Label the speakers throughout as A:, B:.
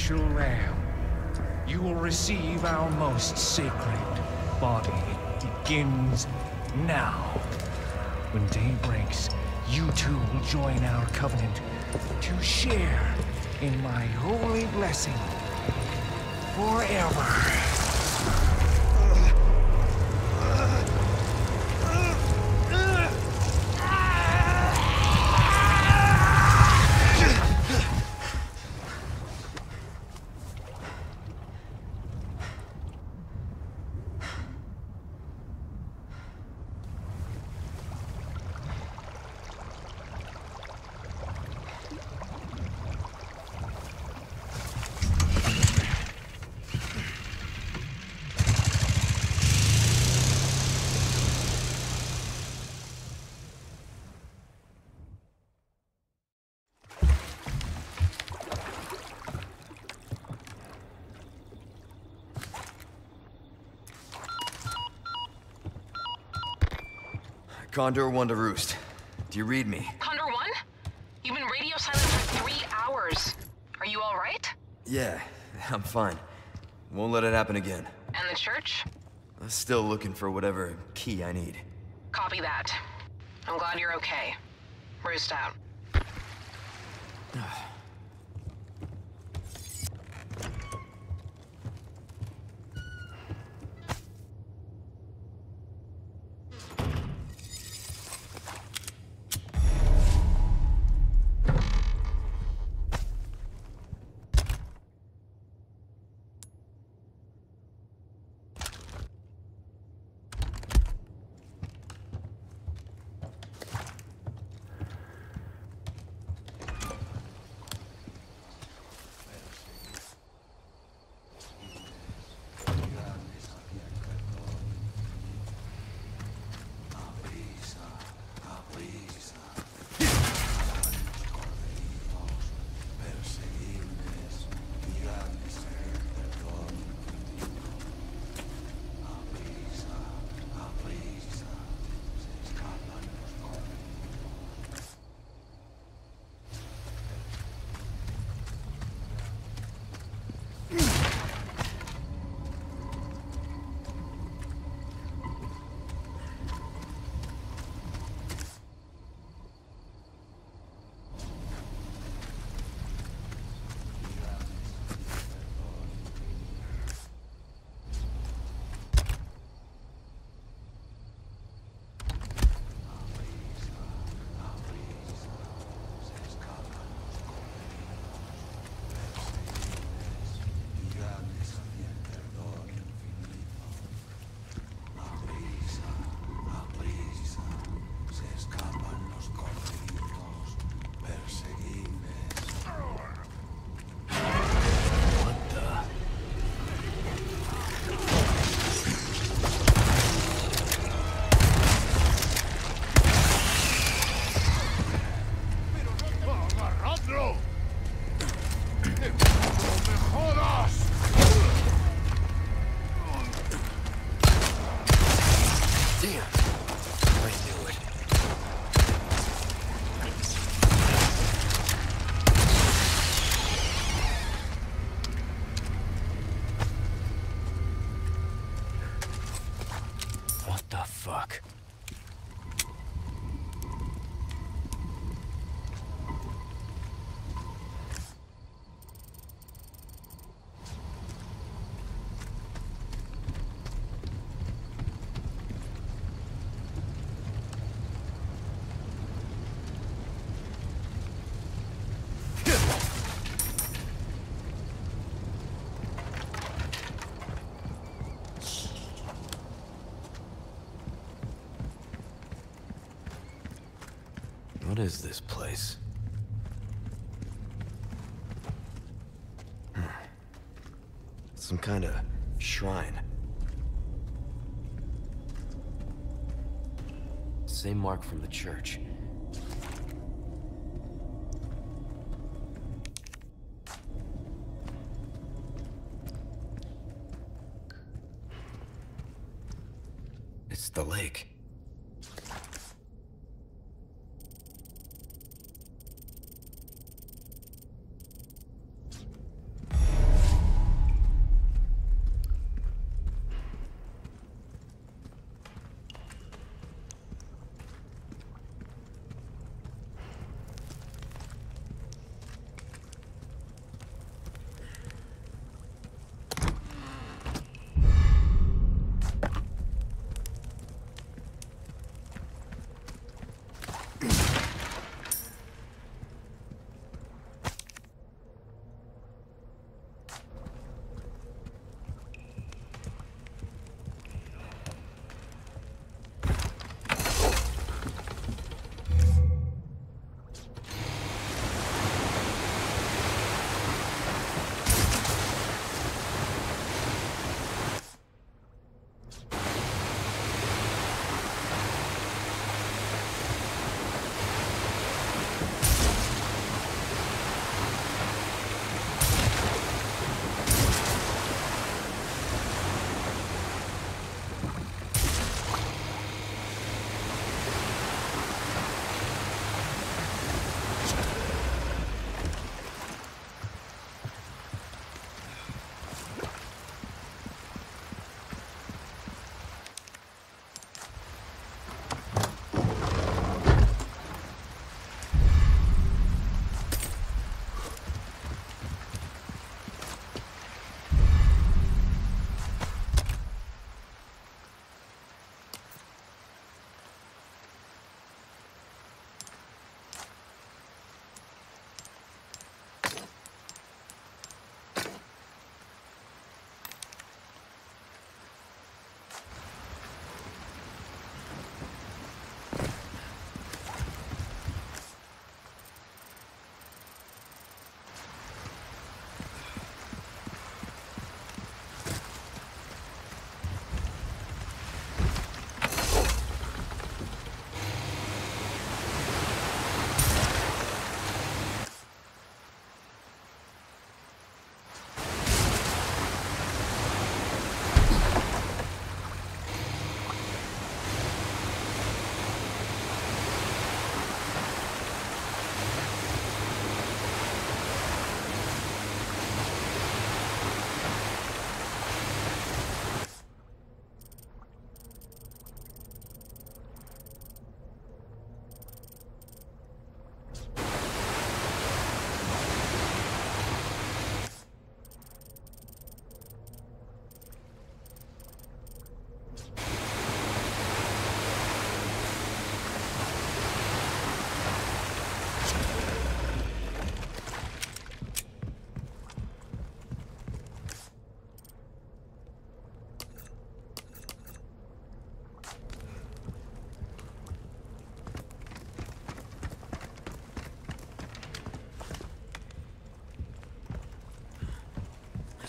A: sacrificial lamb. You will receive our most sacred body. It begins now. When day breaks, you too will join our covenant to share in my holy blessing forever.
B: Condor 1 to Roost. Do you read me?
C: Condor 1? You've been radio silent for three hours. Are you alright?
B: Yeah, I'm fine. Won't let it happen again.
C: And the church?
B: I'm still looking for whatever key I need.
C: Copy that. I'm glad you're okay. Roost out.
B: fuck? What is this place? Hmm. Some kind of shrine. Same mark from the church.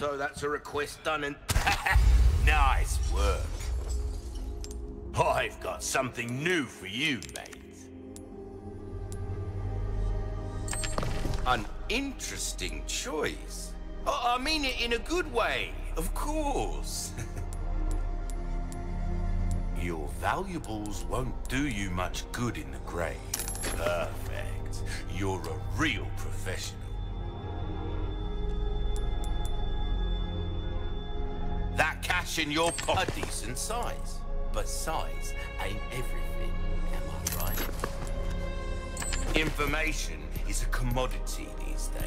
D: So that's a request done and... nice work. I've got something new for you, mate. An interesting choice. I I mean it in a good way, of course. Your valuables won't do you much good in the grave. Perfect. You're a real professional. In your pocket, a decent size. But size ain't everything, am I right? Information is a commodity these days.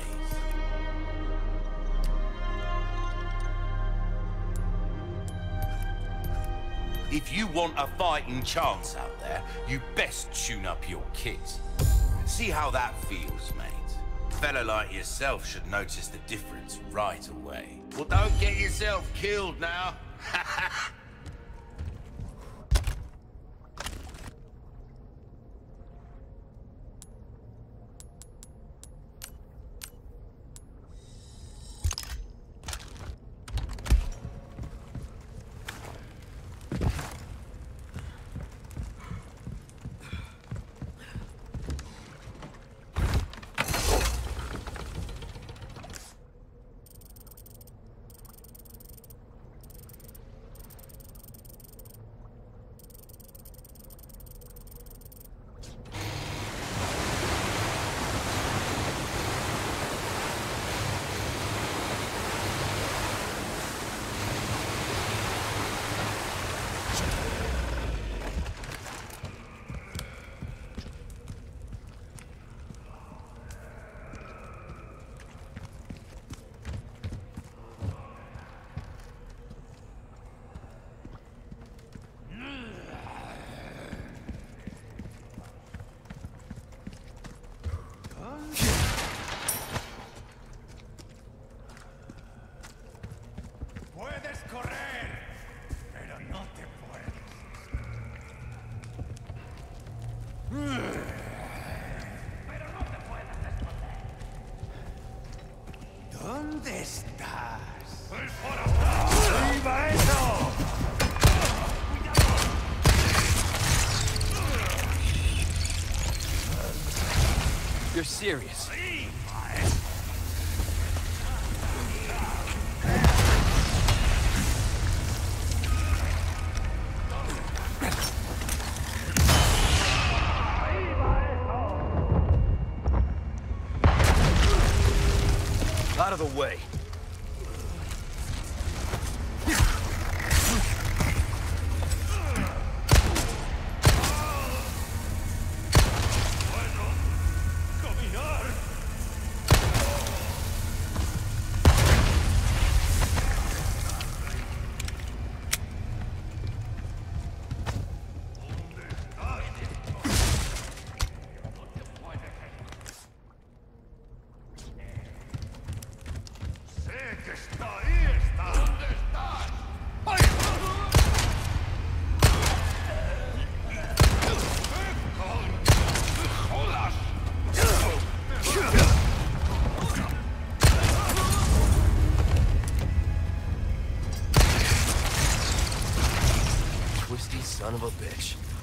D: If you want a fighting chance out there, you best tune up your kit. See how that feels, mate. A Fella like yourself should notice the difference right away. Well, don't get yourself killed now.
E: Ha ha! ¿Dónde estás? ¡Viva eso!
B: You're serious. Son of a bitch.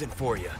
F: Present for you.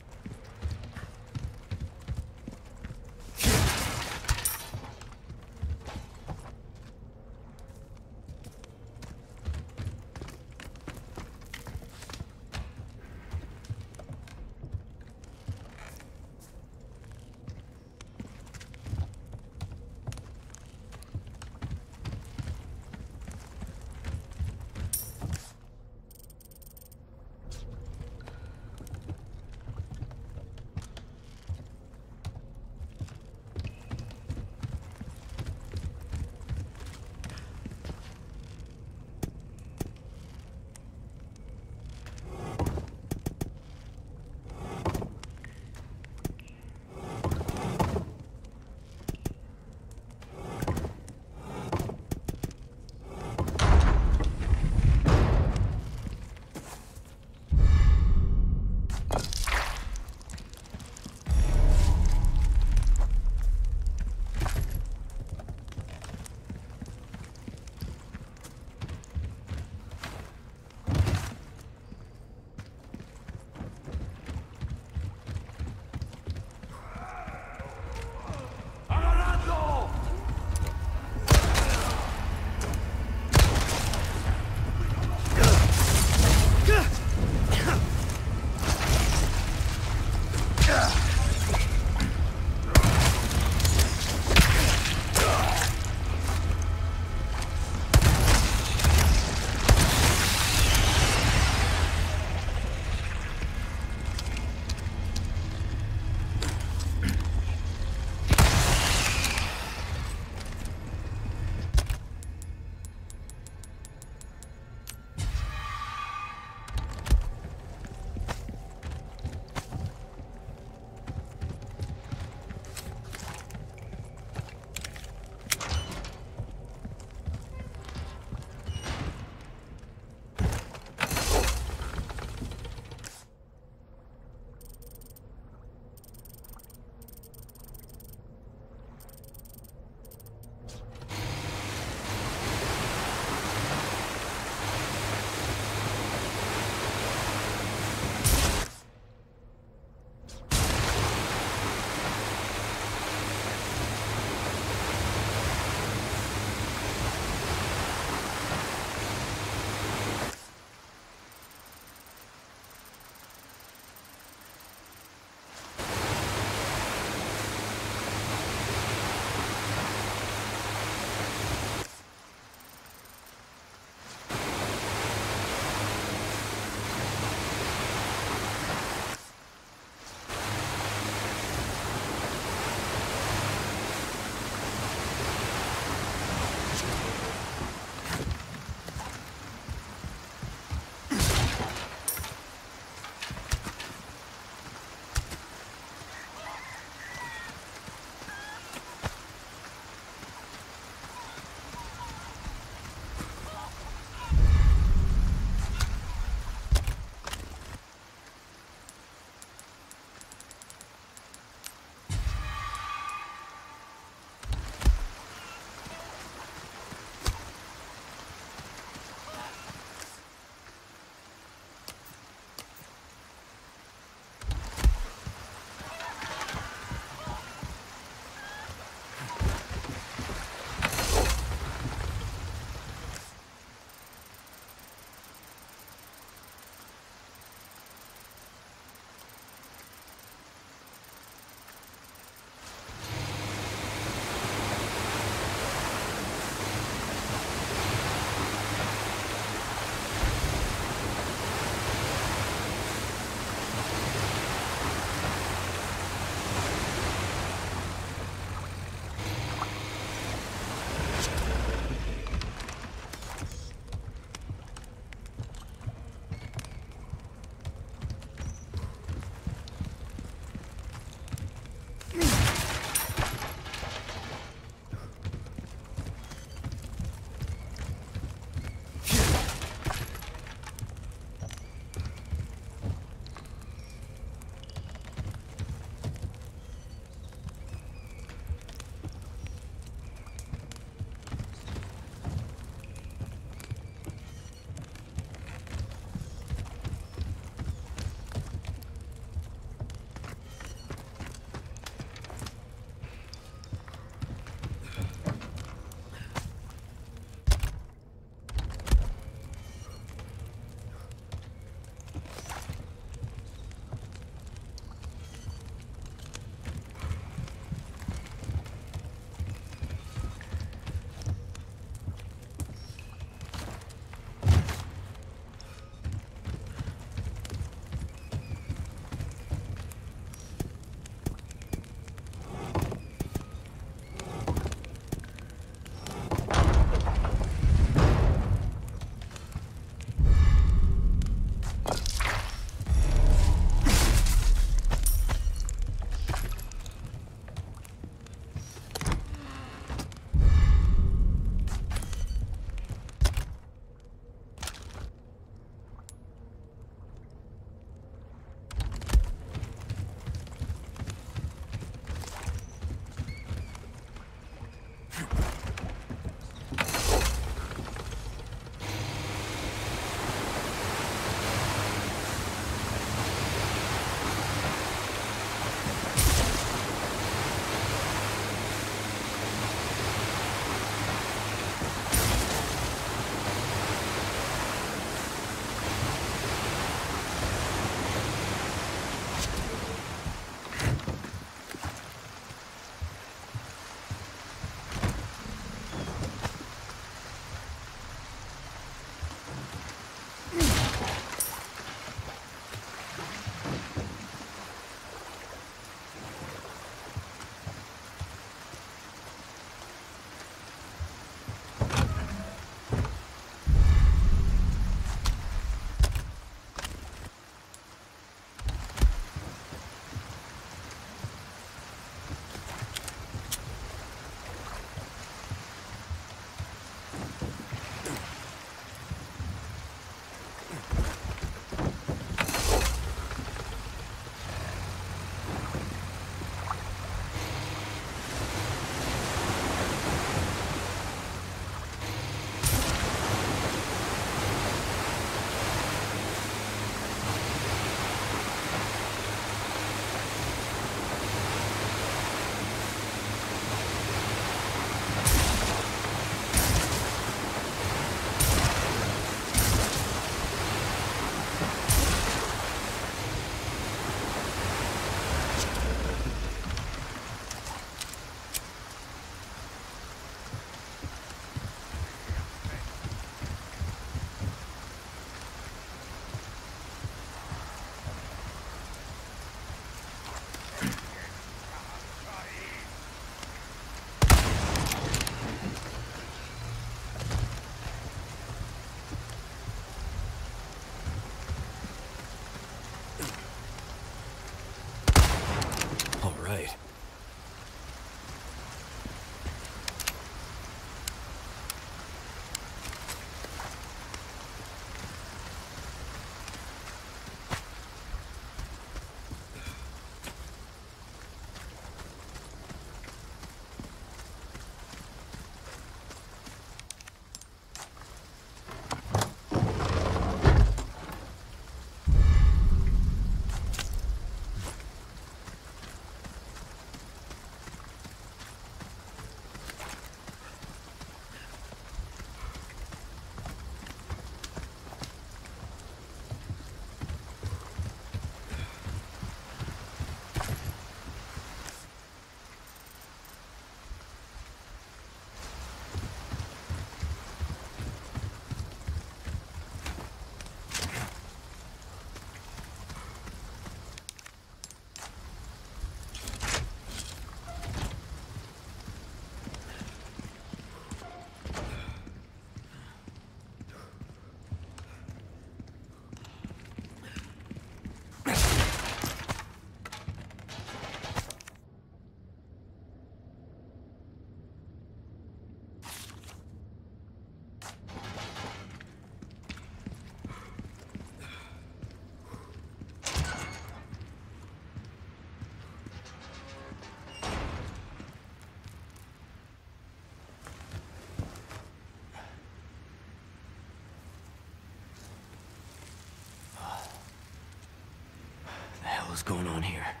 F: hell
B: is going on here?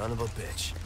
B: Son of a bitch.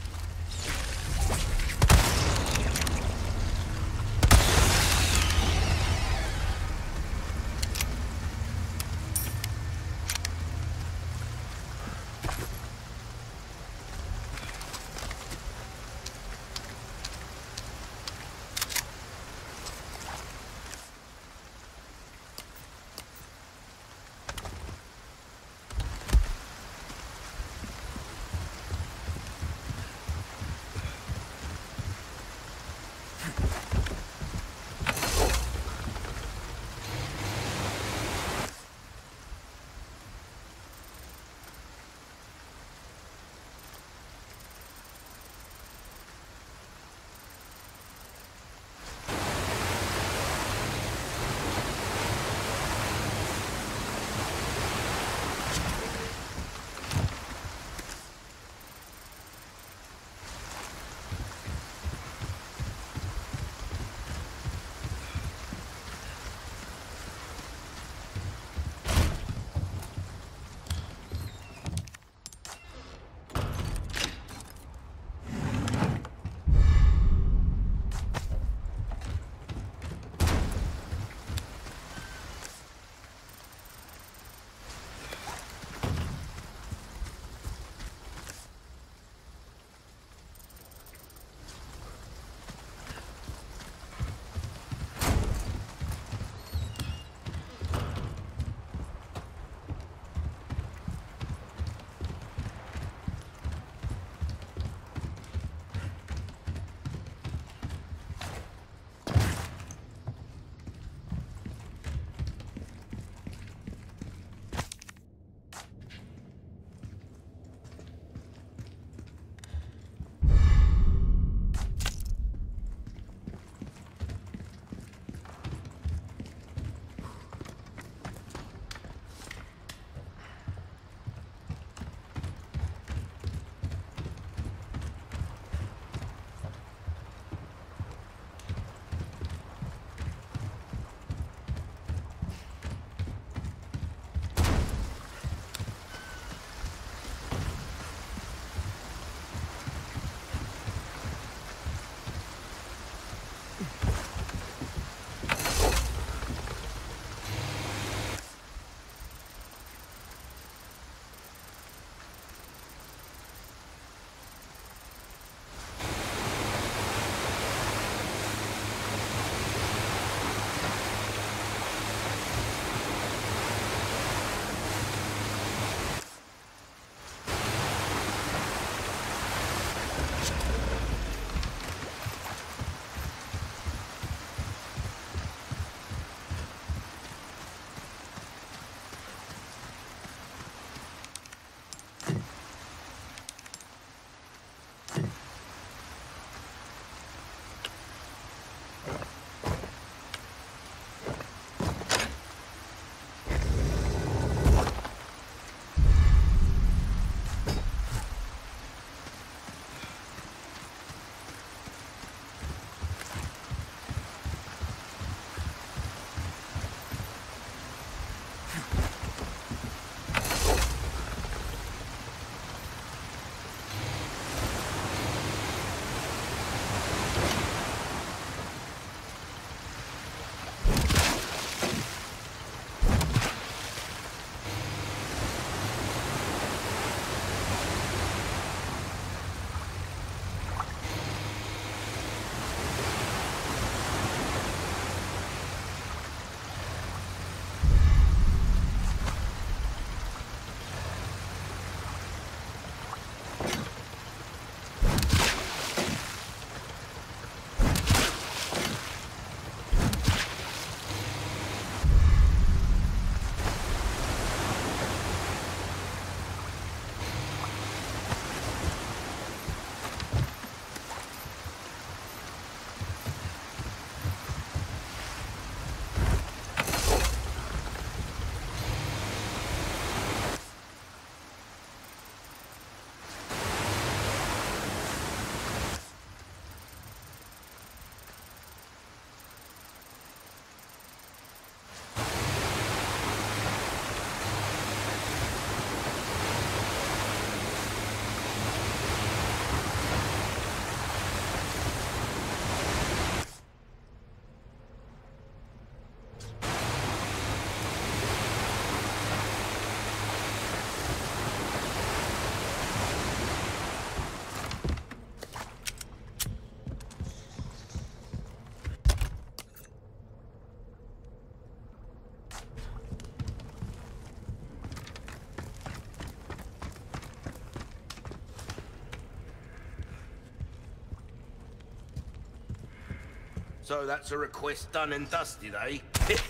D: So that's a request done and dusted, eh?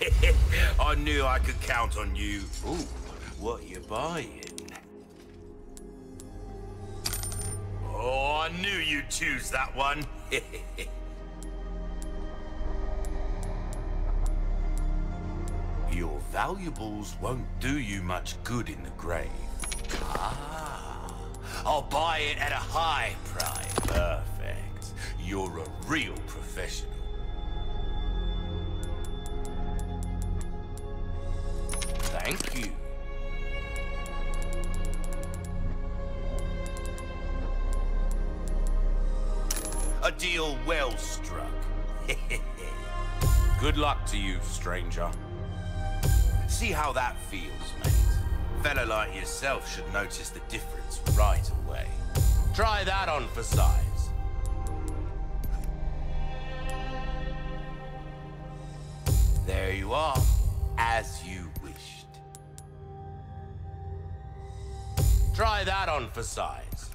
D: I knew I could count on you. Ooh, what are you buying? Oh, I knew you'd choose that one. Your valuables won't do you much good in the grave. Ah, I'll buy it at a high price. Perfect. You're a real professional. Yourself should notice the difference right away. Try that on for size. There you are, as you wished. Try that on for size.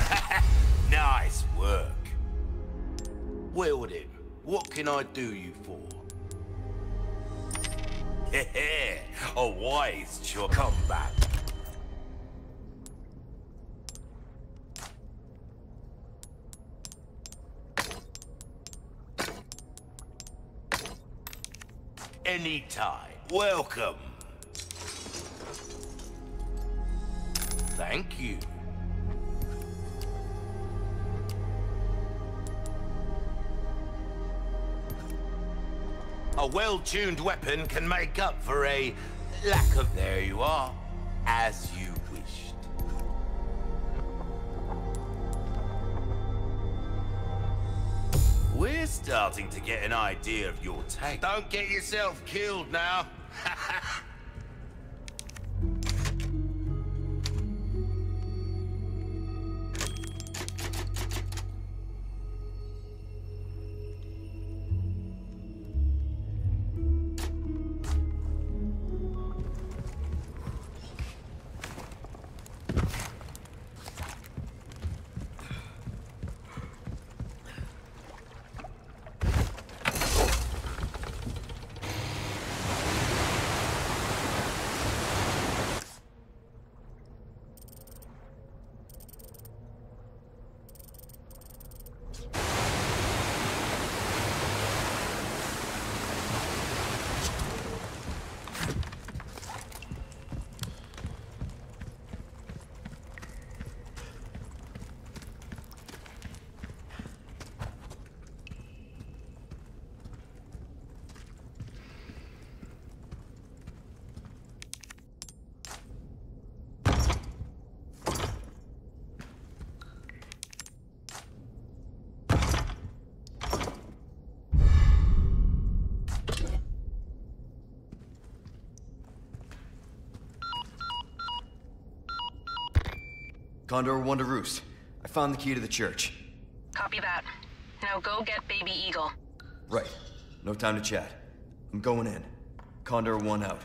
D: nice work. Then, what can I do you for? a wise choice. Come back. Anytime. Welcome. Thank you. A well-tuned weapon can make up for a lack of... There you are, as you wished. We're starting to get an idea of your take. Don't get yourself killed now.
B: Condor One to Roost. I found the key to the church.
C: Copy that. Now go get Baby Eagle.
B: Right. No time to chat. I'm going in. Condor One out.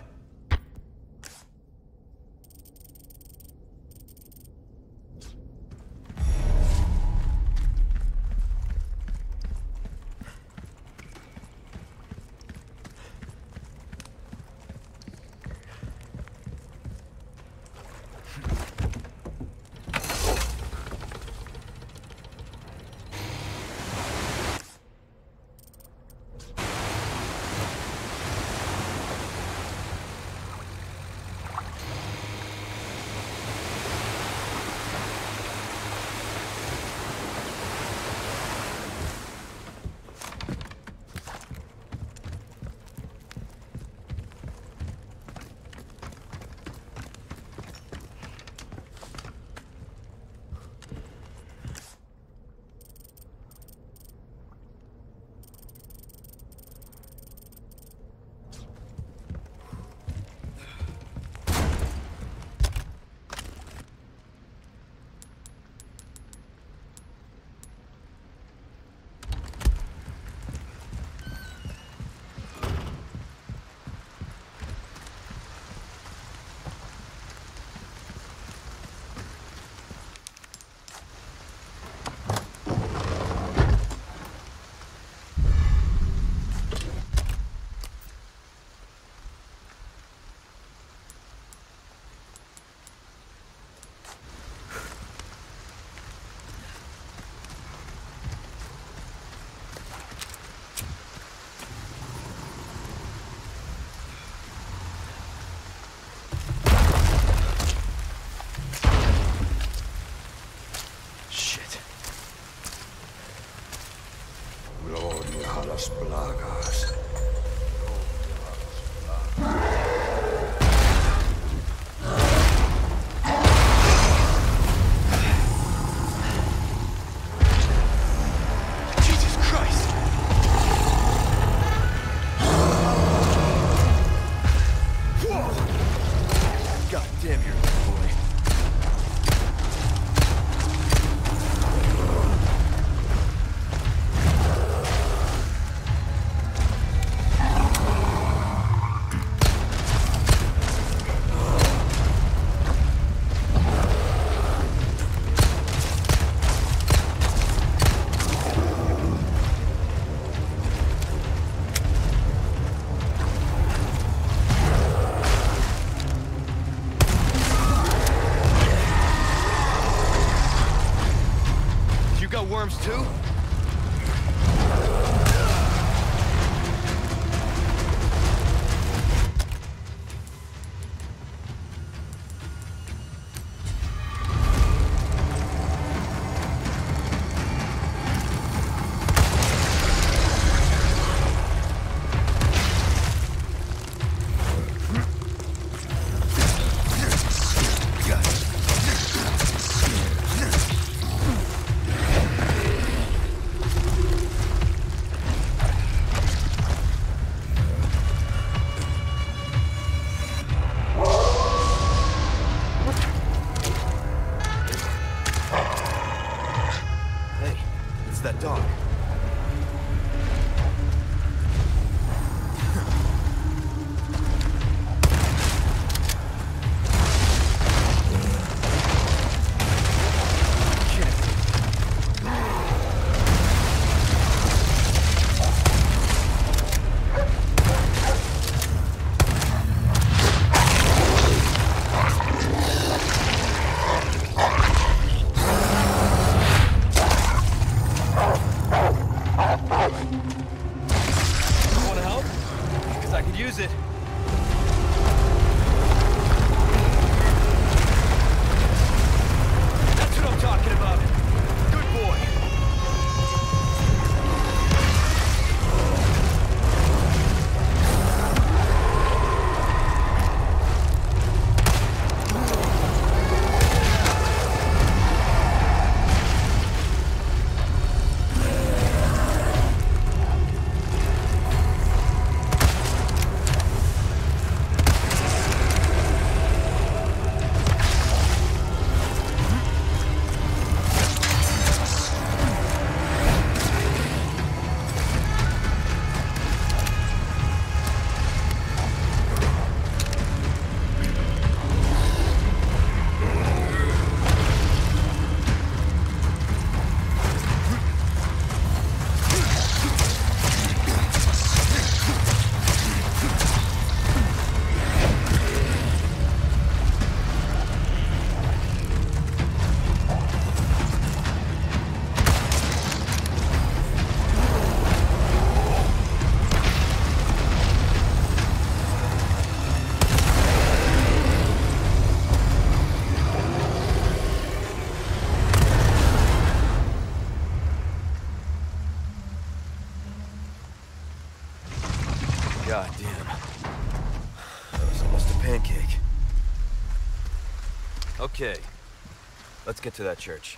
B: Okay. Let's get to that church.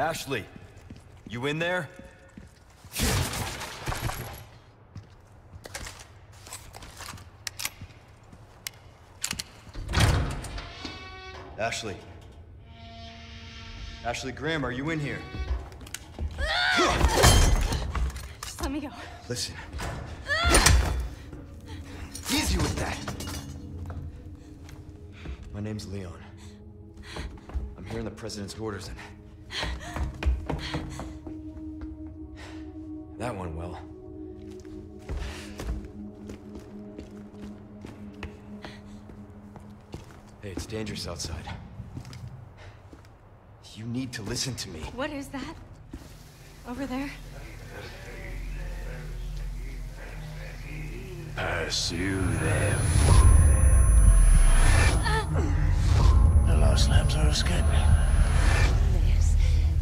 B: Ashley, you in there? Ashley. Ashley Graham, are you in here?
G: Just let me go.
B: Listen. Easy with that. My name's Leon. I'm here in the President's orders and... Hey, outside. You need to listen to me.
G: What is that? Over there?
H: Pursue them. The lost lambs are escaping.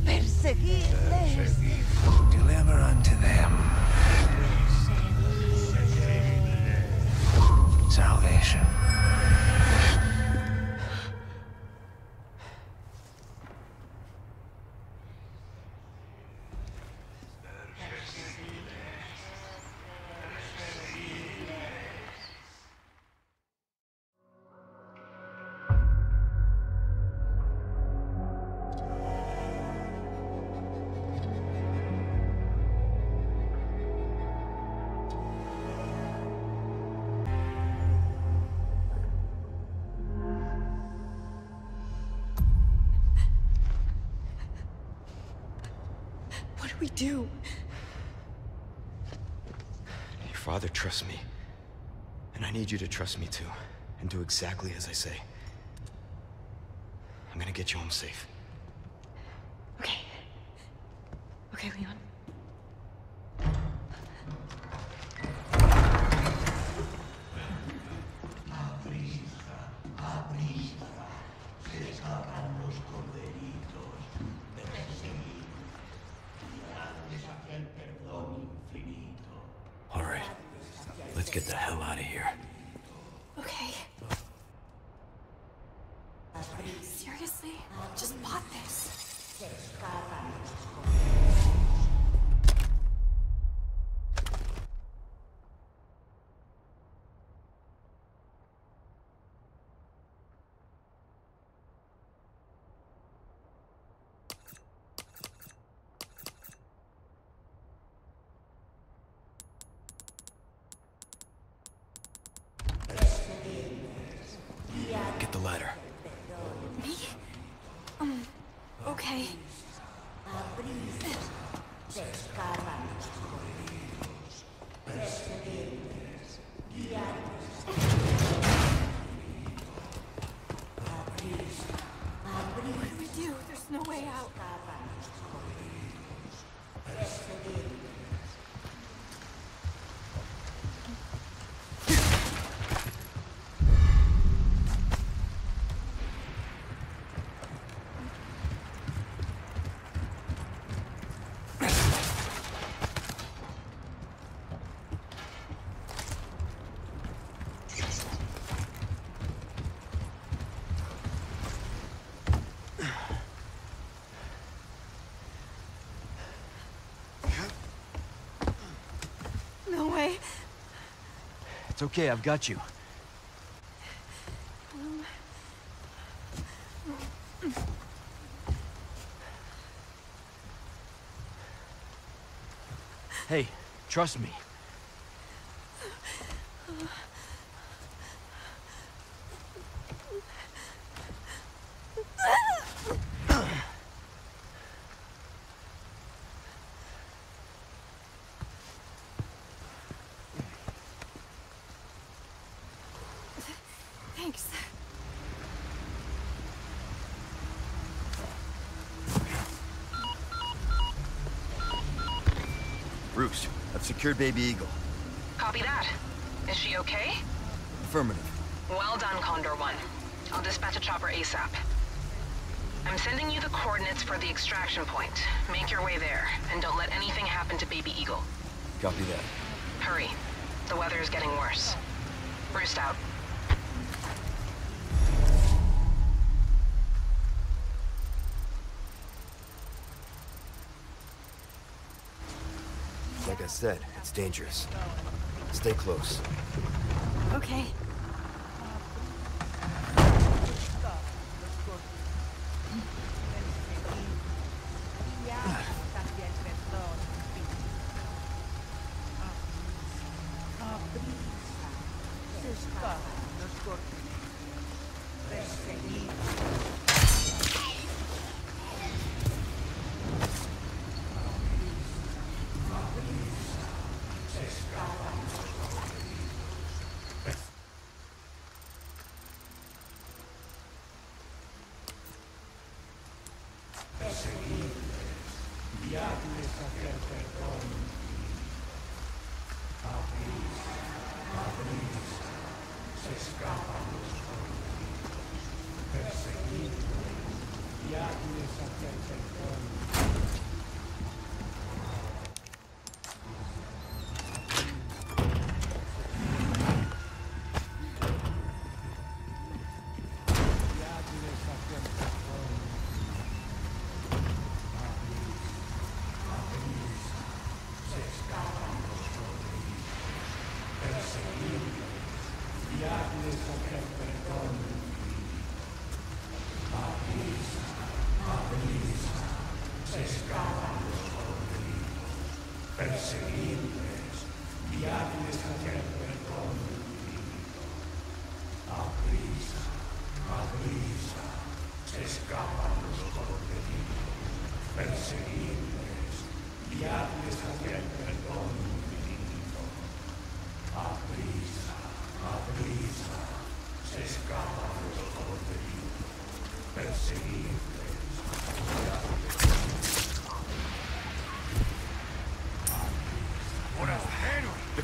I: Perseguirles.
H: Deliver unto them salvation.
B: Need you to trust me too. And do exactly as I say. I'm gonna get you home safe.
G: Okay. Okay, Leon.
H: All right, let's get the hell out of here.
G: Okay.
F: Just bought this.
B: Get the ladder.
F: Me? Um, okay. What do we do? There's no way out. No way.
G: It's okay, I've got you. Hey, trust me.
B: Secured Baby Eagle.
C: Copy that. Is she okay?
B: Affirmative.
C: Well done, Condor One. I'll dispatch a chopper ASAP. I'm sending you the coordinates for the extraction point. Make your way there, and don't let anything happen to Baby Eagle.
B: Copy that.
C: Hurry. The weather is getting worse. Roost out.
B: Like I said, it's dangerous. Stay close.
F: Okay.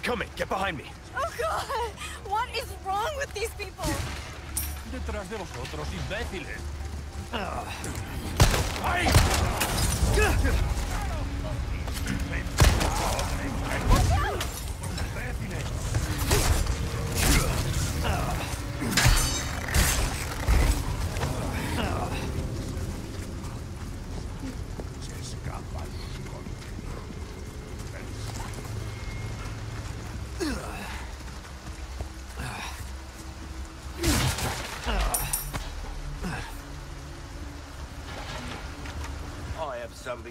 B: Coming! Get behind me!
F: Oh god! What is wrong with these people?
J: Detrás de vosotros, imbéciles.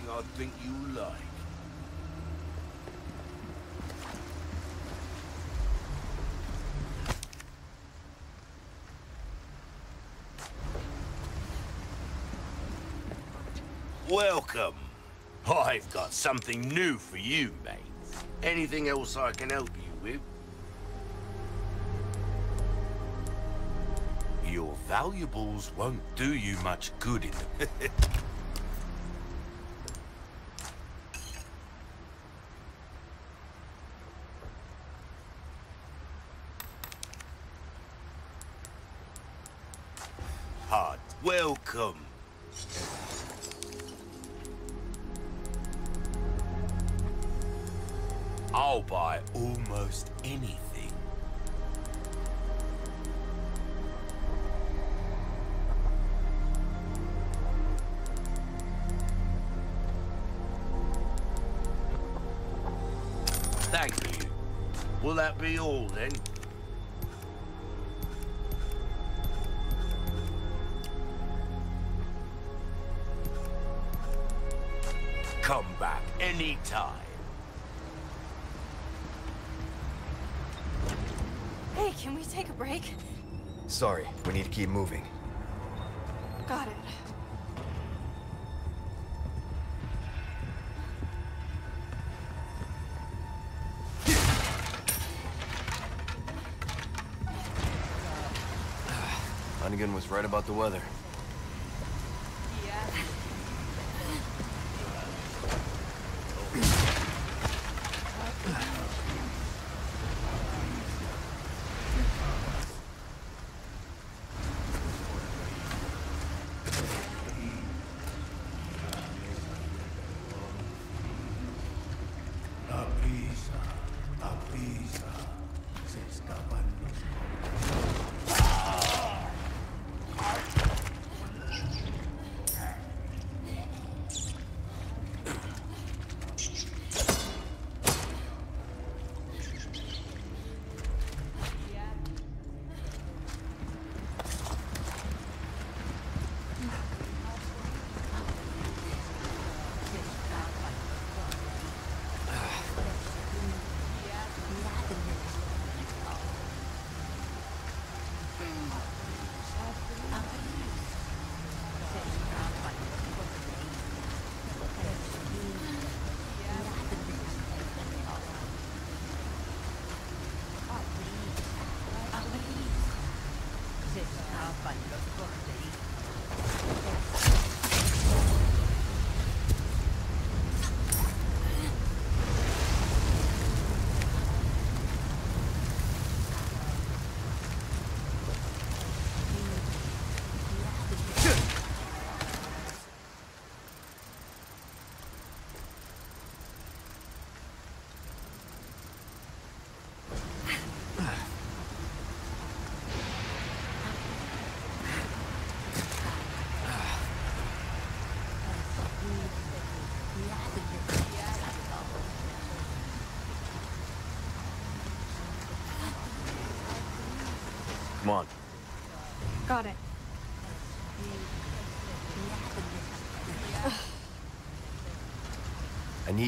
D: I think you like. Welcome. I've got something new for you, mate. Anything else I can help you with? Your valuables won't do you much good in the...
F: Was right about the weather.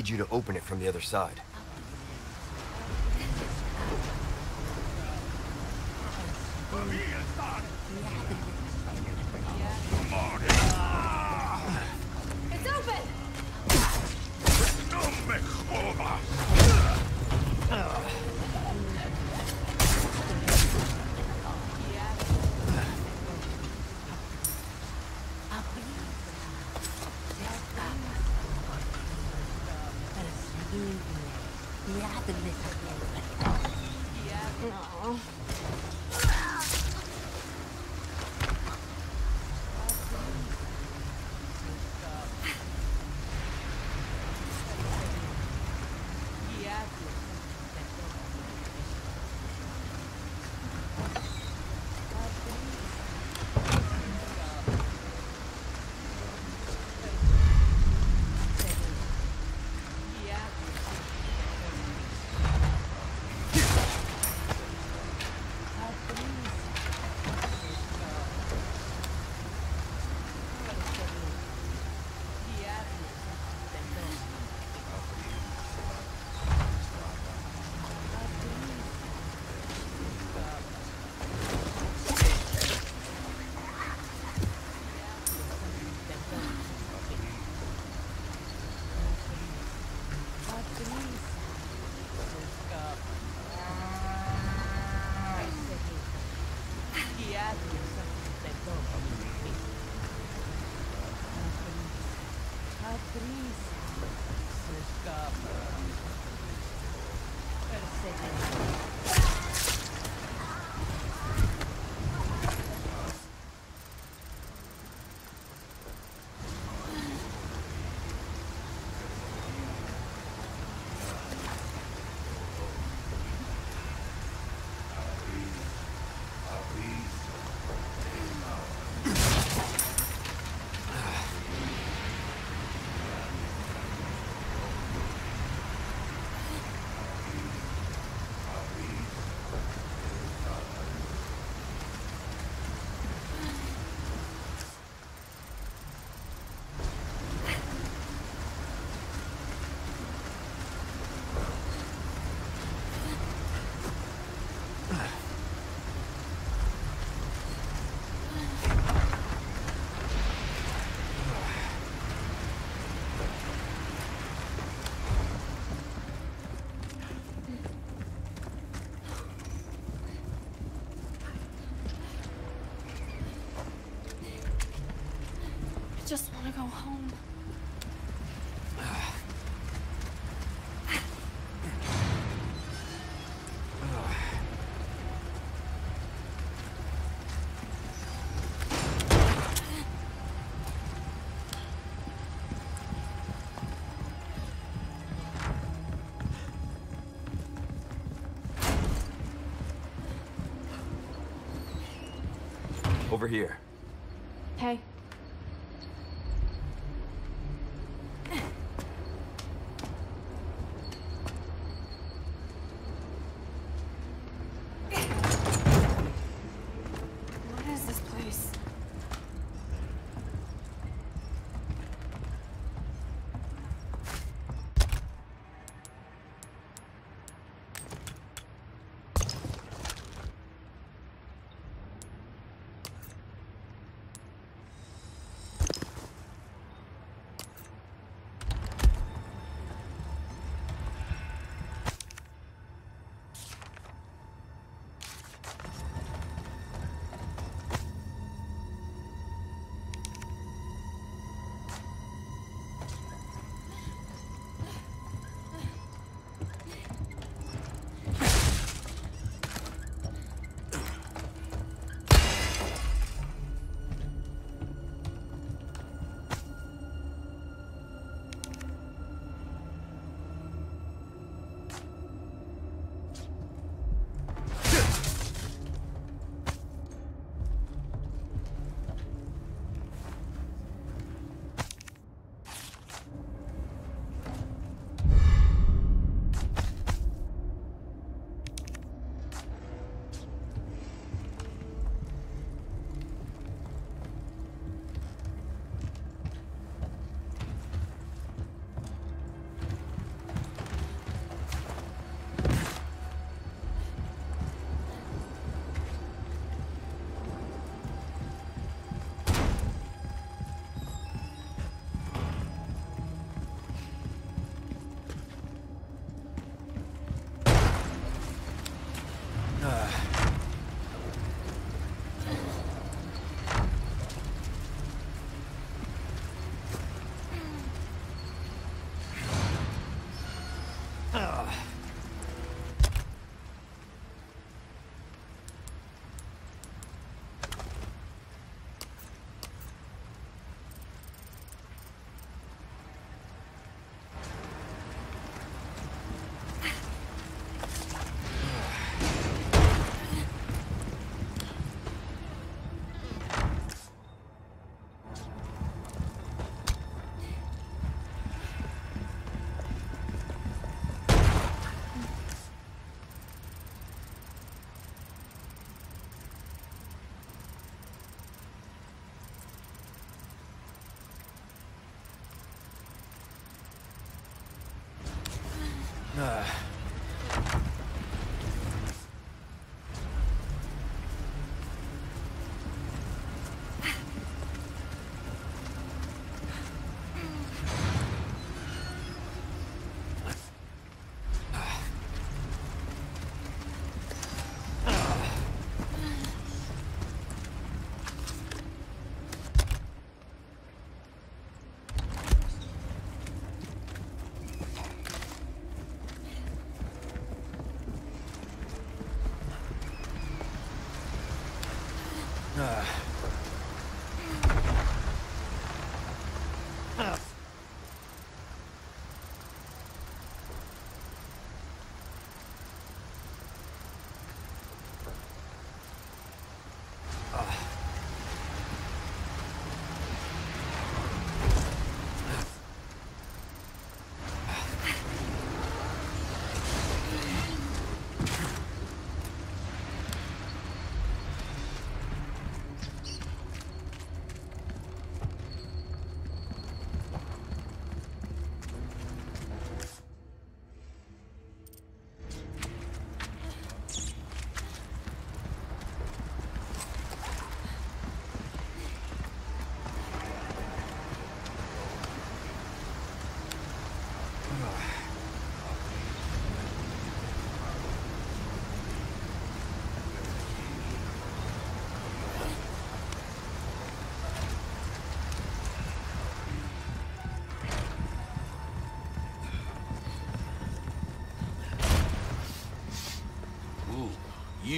F: Need you to open it from the other side.
B: Over here.
G: Hey.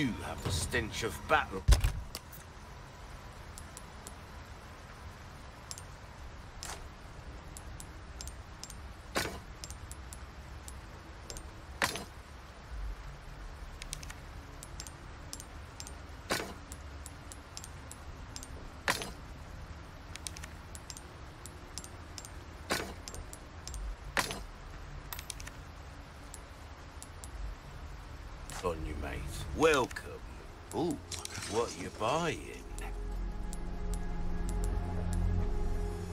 D: You have the stench of battle. on you, mate. Welcome. What you're buying?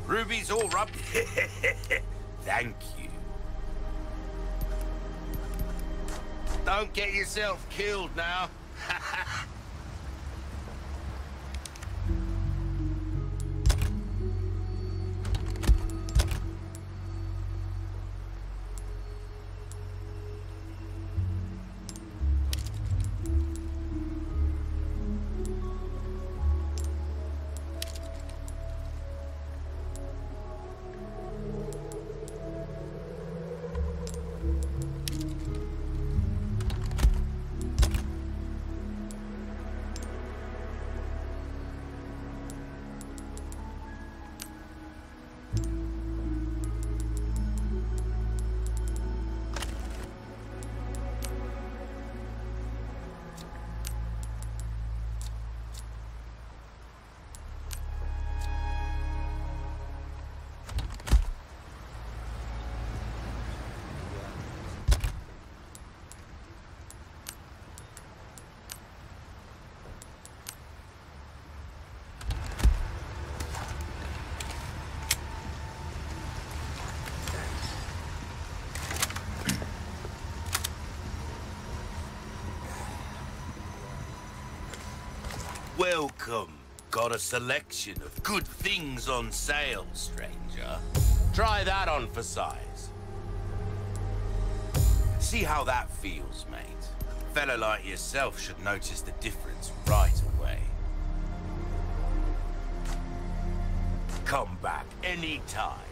D: Ruby's all right. Thank you. Don't get yourself killed now. Got a selection of good things on sale, stranger. Try that on for size. See how that feels, mate. Fellow like yourself should notice the difference right away. Come back anytime.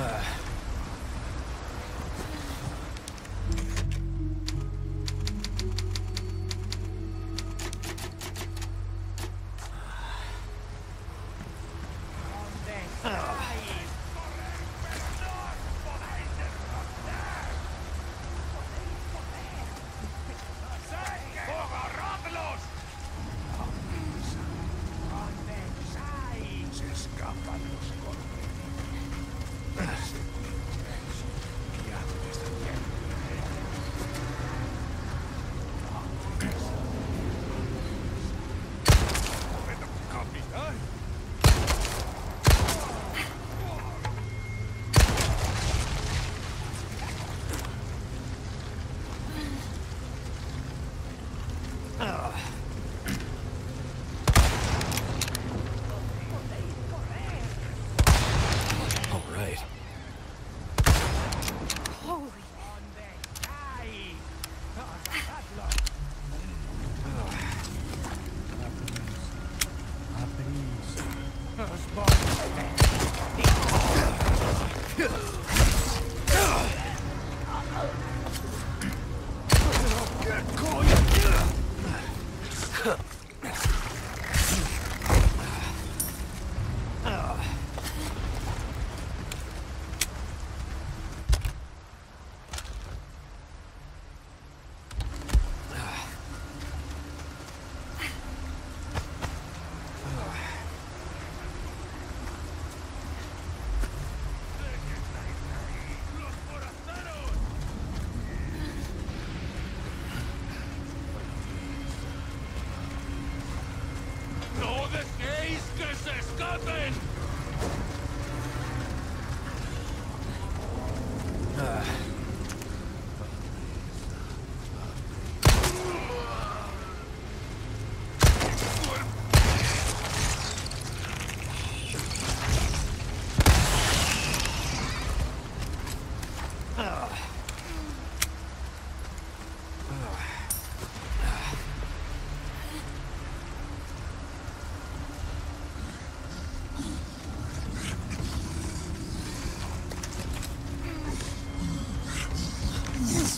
F: ¡Agarradlos!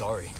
G: Sorry.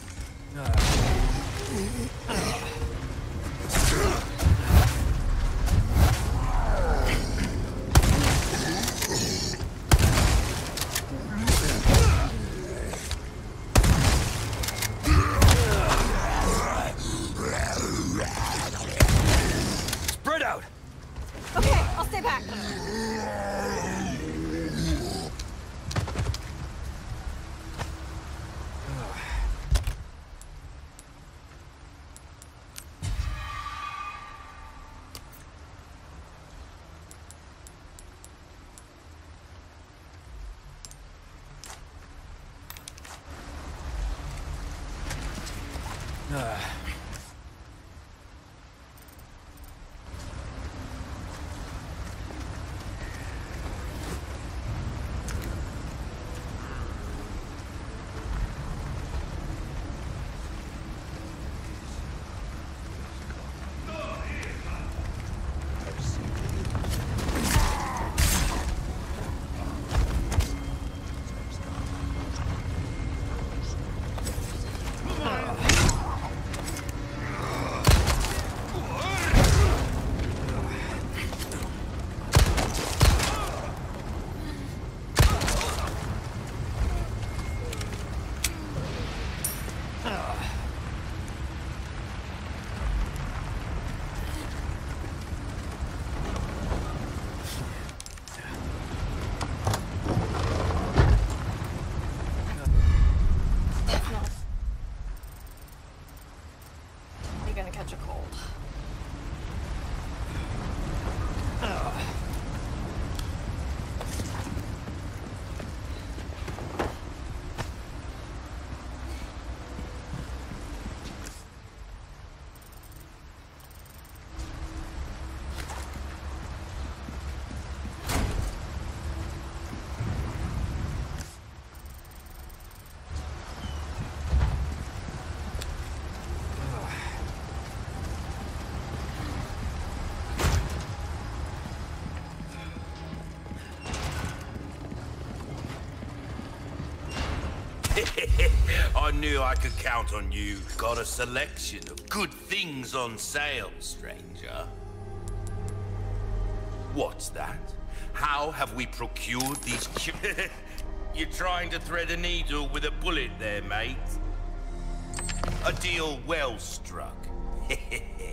D: Knew I could count on you. Got a selection of good things on sale, stranger. What's that? How have we procured these You're trying to thread a needle with a bullet there, mate. A deal well struck.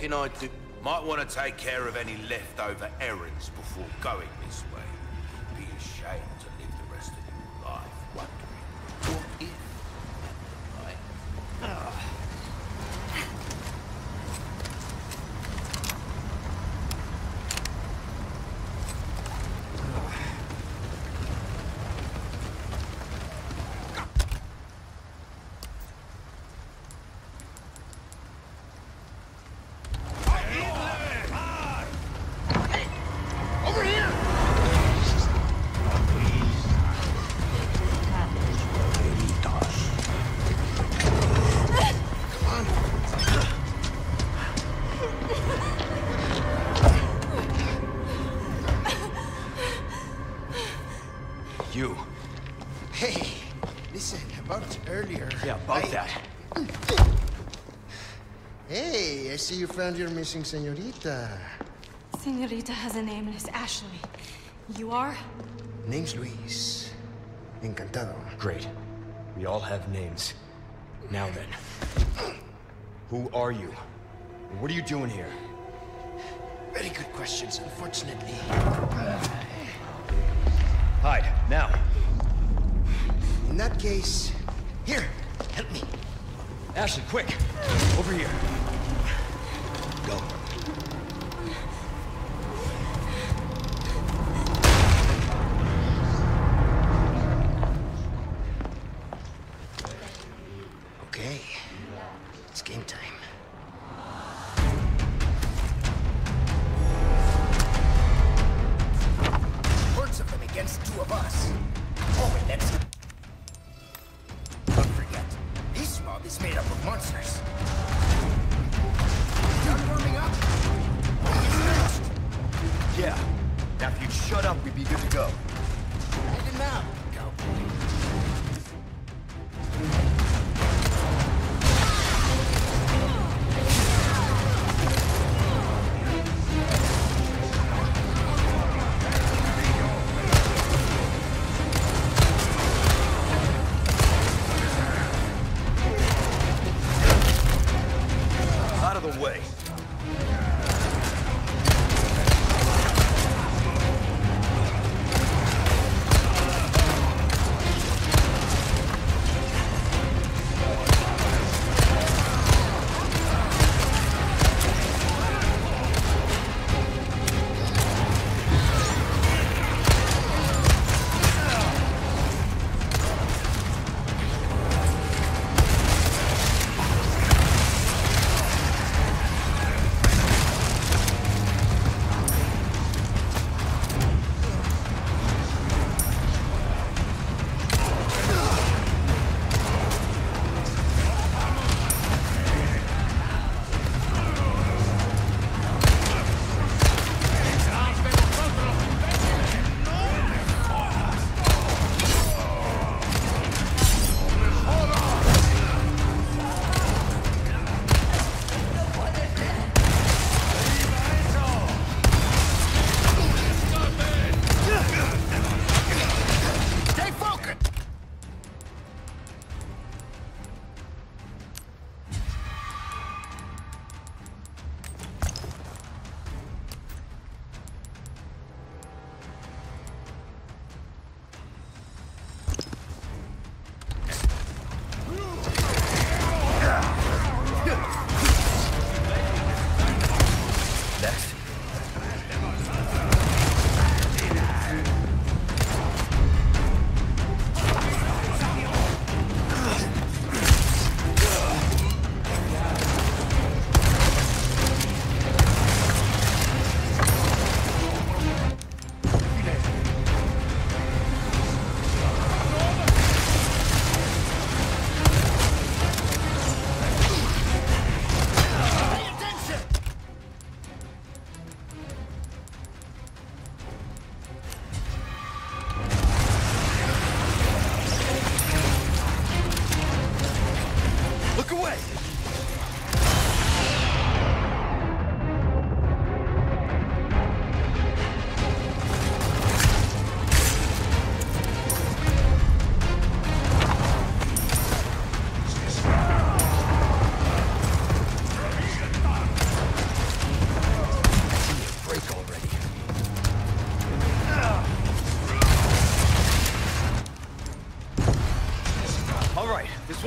D: can I do? Might want to take care of any leftover errands before going this
K: found your missing senorita.
G: Senorita has a name and it's Ashley. You are?
K: Name's Luis. Encantado.
B: Great. We all have names. Now then. Who are you? What are you doing here?
K: Very good questions, unfortunately.
B: Hide, now.
K: In that case, here, help me.
B: Ashley, quick! Over here.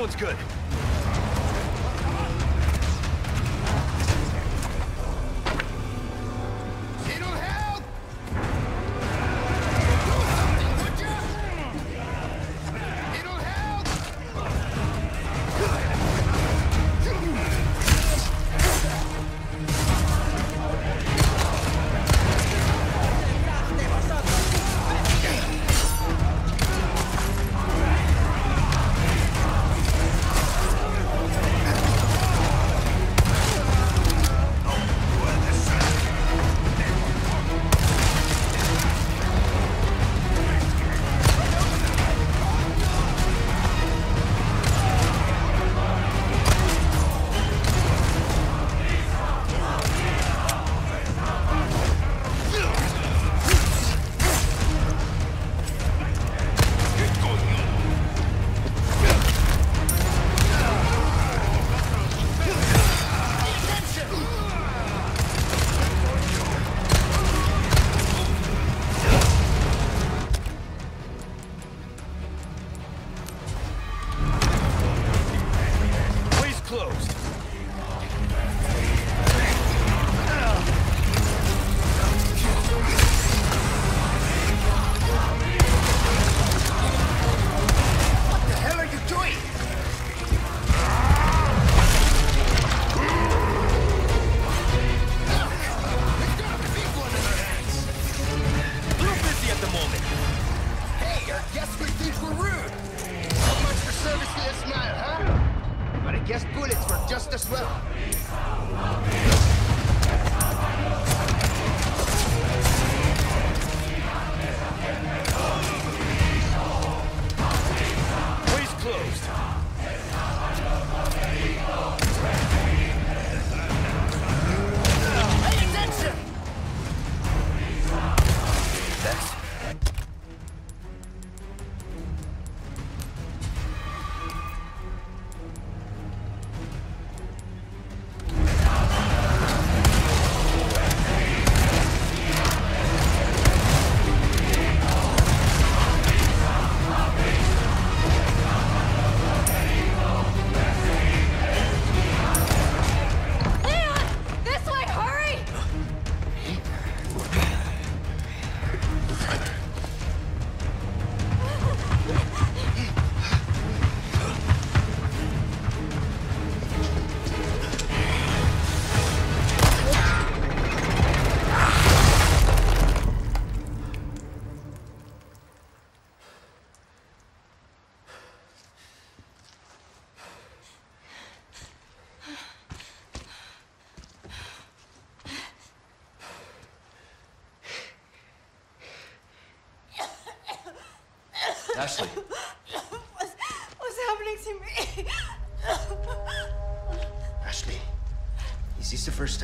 L: One's good.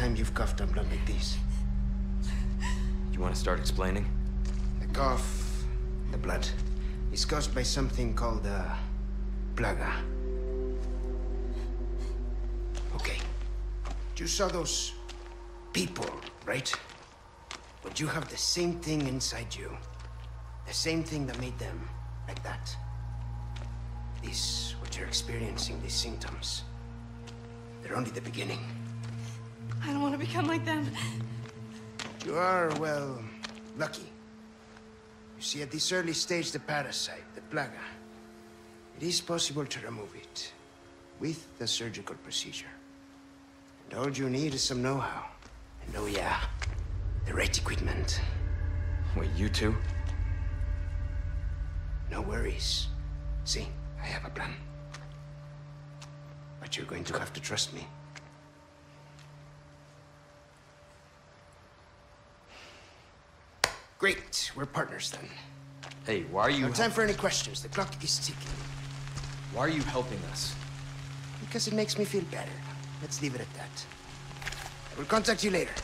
K: Time you've coughed up blood like this?
B: you want to start explaining?
K: The cough, the blood, is caused by something called uh, plaga. Okay. You saw those people, right? But you have the same thing inside you. The same thing that made them like that. This, what you're experiencing, these symptoms, they're only the beginning.
G: I don't want to become like them.
K: You are, well, lucky. You see, at this early stage, the parasite, the plaga, it is possible to remove it with the surgical procedure. And all you need is some know-how. And oh yeah, the right equipment.
B: Wait, you two?
K: No worries. See, I have a plan. But you're going to have to trust me. Great, we're partners then.
B: Hey, why are you...
K: No time for any questions. The clock is ticking.
B: Why are you helping us?
K: Because it makes me feel better. Let's leave it at that. I will contact you later.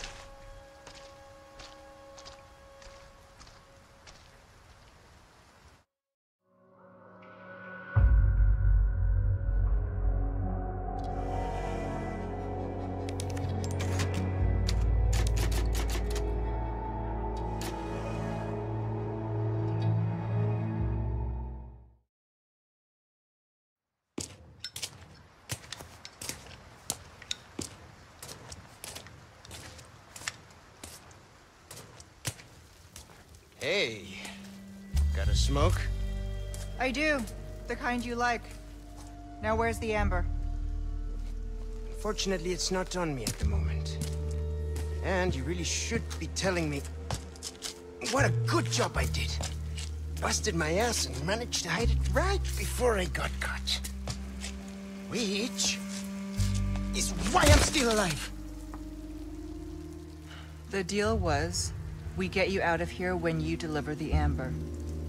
M: Do. The kind you like. Now where's the amber?
K: Fortunately, it's not on me at the moment. And you really should be telling me what a good job I did. Busted my ass and managed to hide it right before I got caught. Which is why I'm still alive.
M: The deal was, we get you out of here when you deliver the amber.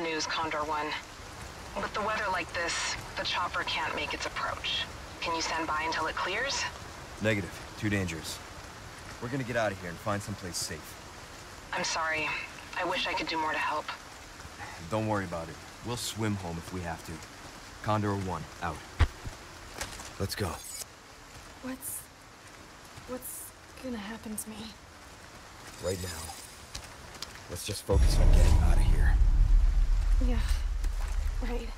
C: bad news, Condor One. With the weather like this, the chopper can't make its approach. Can you stand by until it clears?
F: Negative. Too dangerous. We're gonna get out of here and find someplace safe.
C: I'm sorry. I wish I could do more to help.
F: Don't worry about it. We'll swim home if we have to. Condor 1, out. Let's go.
G: What's... What's gonna happen to me?
F: Right now. Let's just focus on getting out of here.
G: Yeah, right.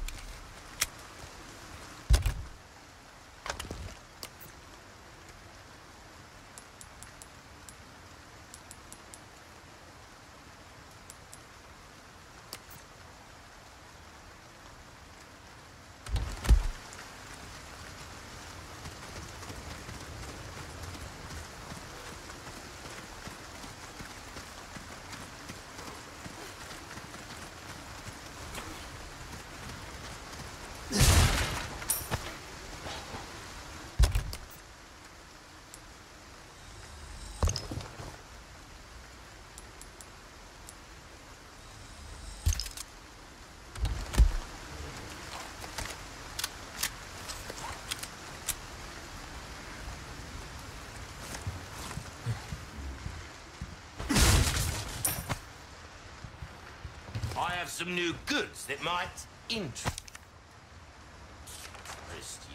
D: I have some new goods that might interest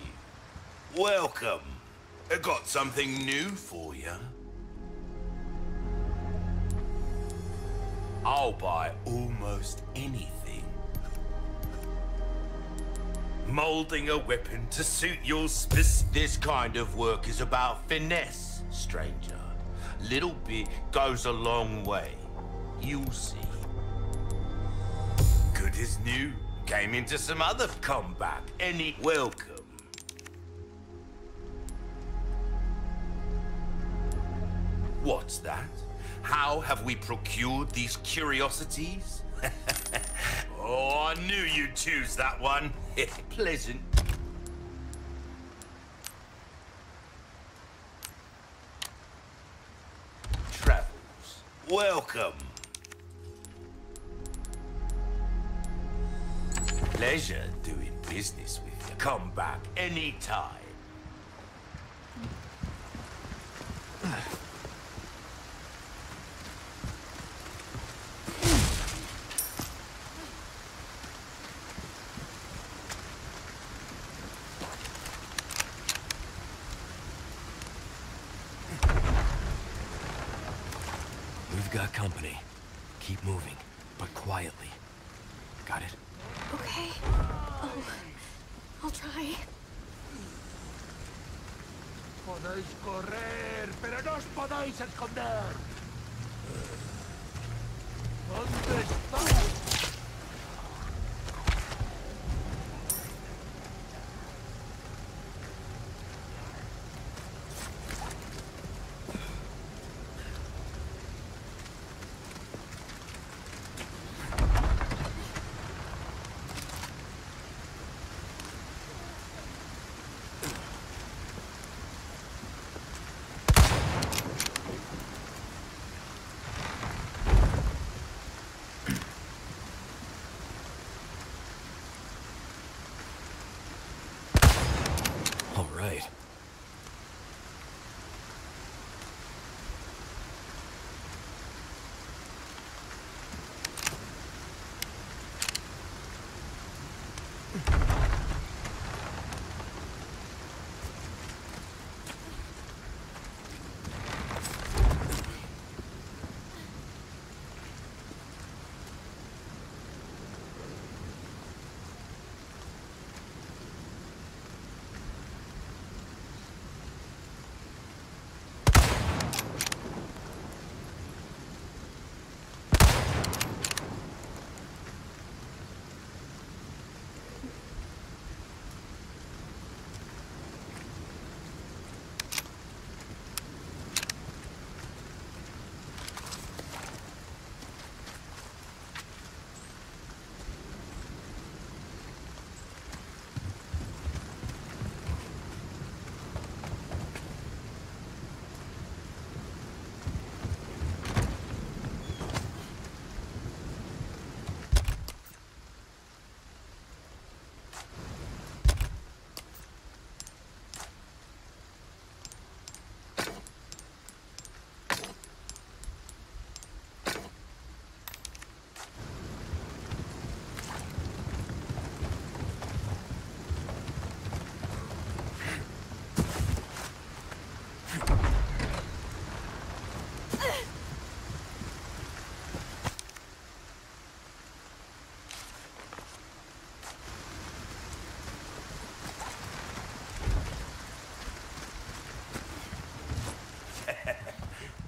D: you. Welcome. I got something new for you. I'll buy almost anything. Molding a weapon to suit your spec- This kind of work is about finesse, stranger. Little bit goes a long way. You'll see. As new. Came into some other combat. Any welcome. What's that? How have we procured these curiosities? oh, I knew you'd choose that one. It's pleasant. Travels. Welcome. Pleasure doing business with you. Come back anytime.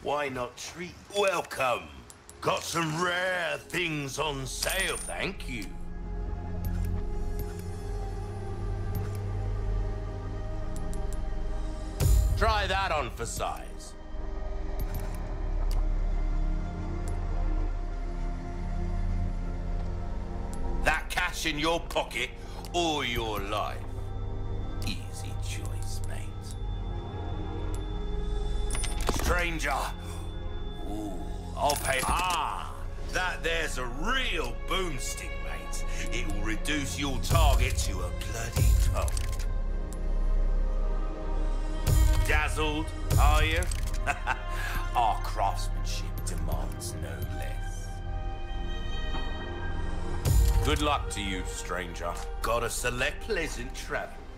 D: Why not treat? Welcome. Got some rare things on sale, thank you. Try that on for size. That cash in your pocket or your life. Easy choice, mate. Stranger. A real boomstick, mate. It will reduce your target to a bloody top. Dazzled, are you? Our craftsmanship demands no less. Good luck to you, stranger. Gotta select pleasant travels.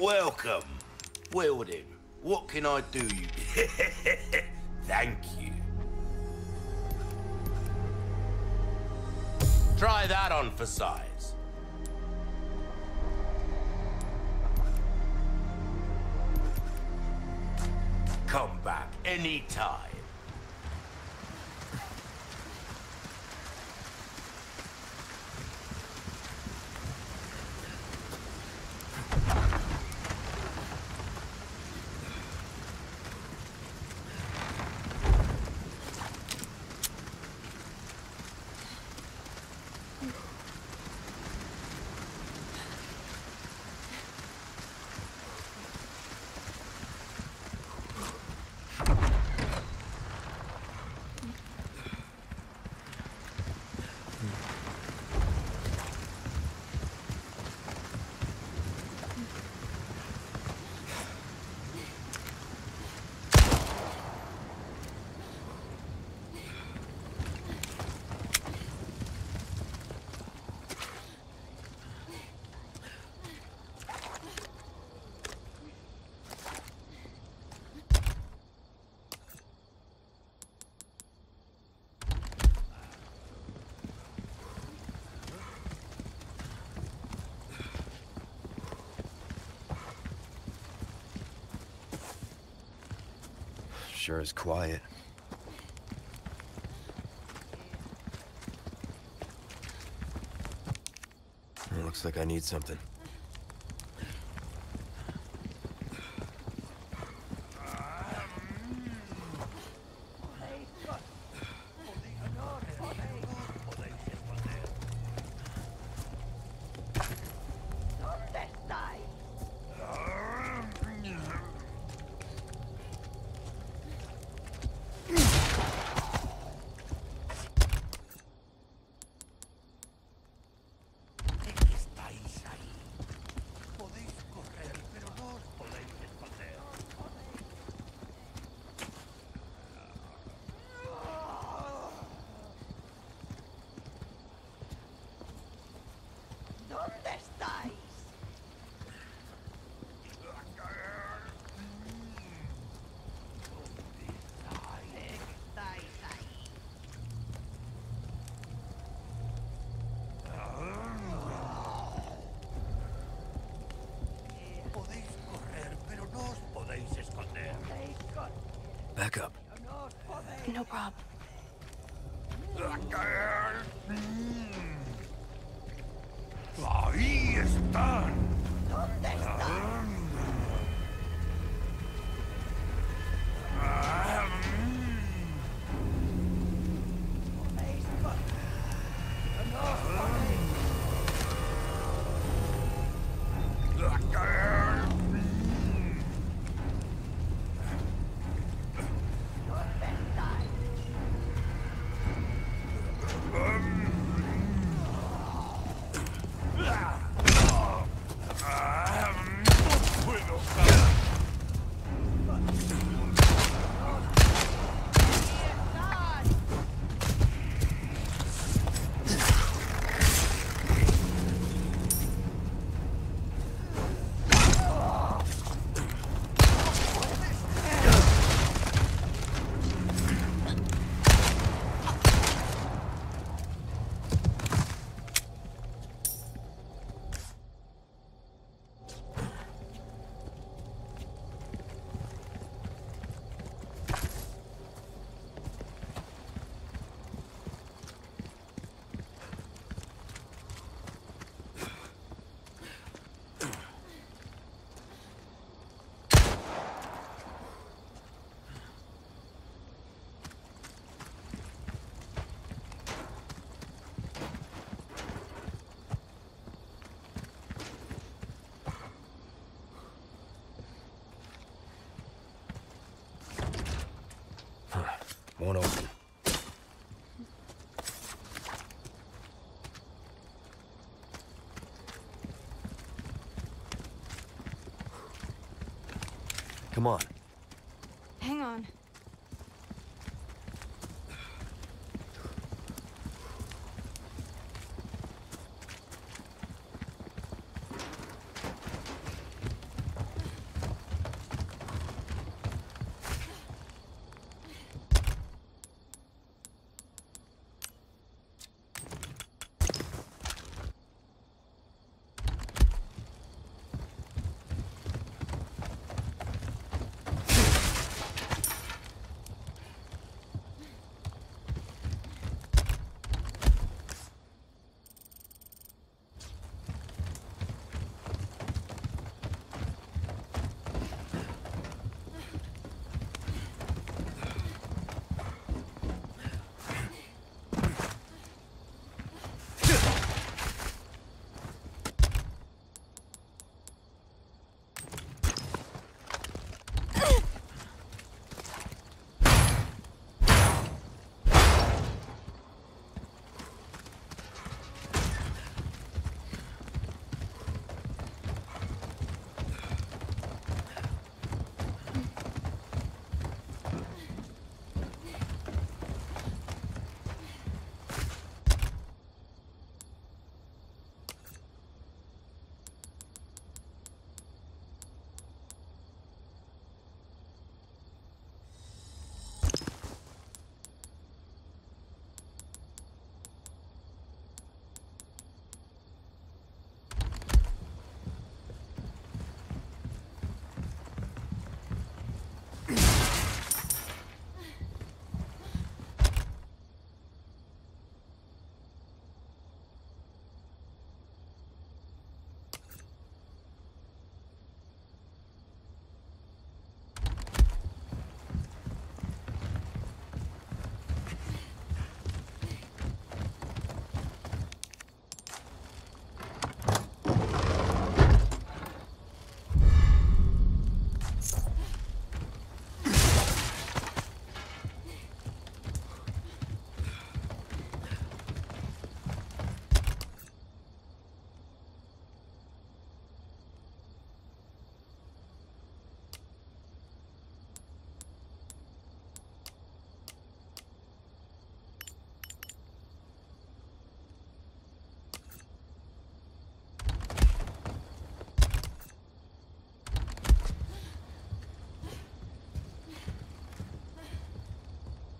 D: Welcome. Weldon, what can I do you? Thank you. Try that on for size. Come back anytime.
F: Sure is quiet. It looks like I need something. Come on.
G: Hang on.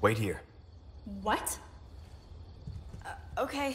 G: Wait here.
B: What? Uh, okay.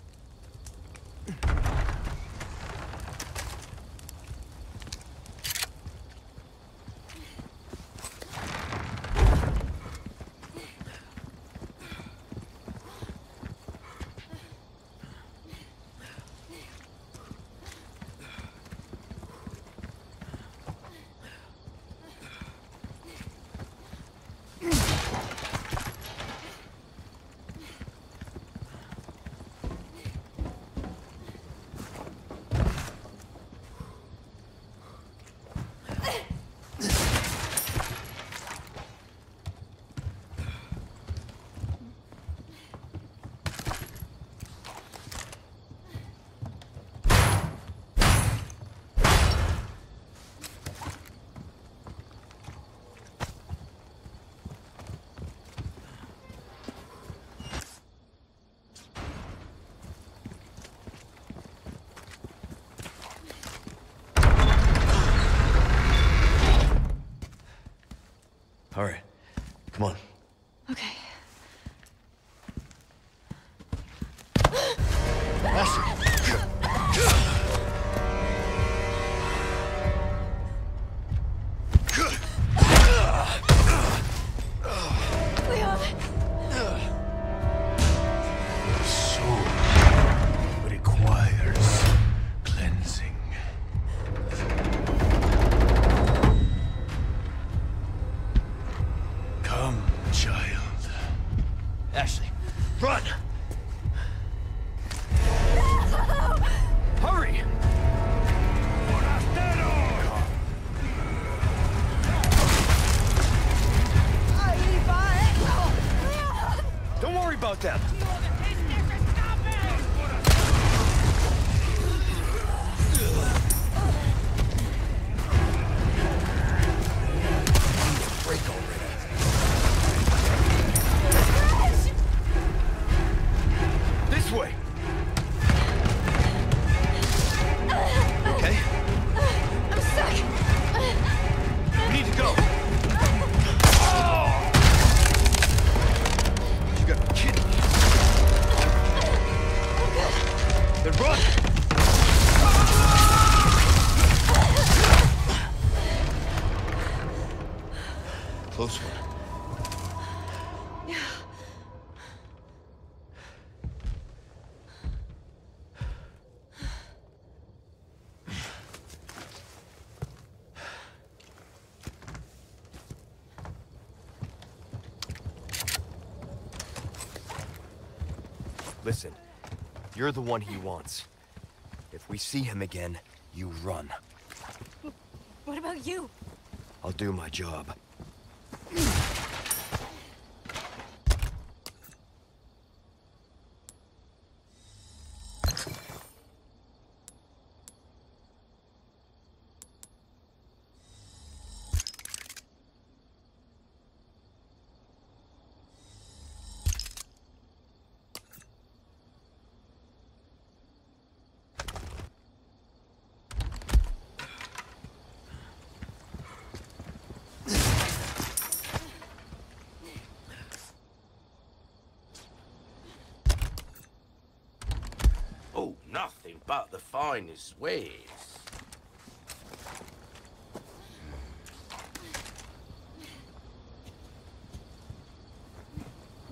F: You're the one he wants. If we see him again, you run.
G: What about you?
F: I'll do my job.
D: Oh, nothing but the finest ways.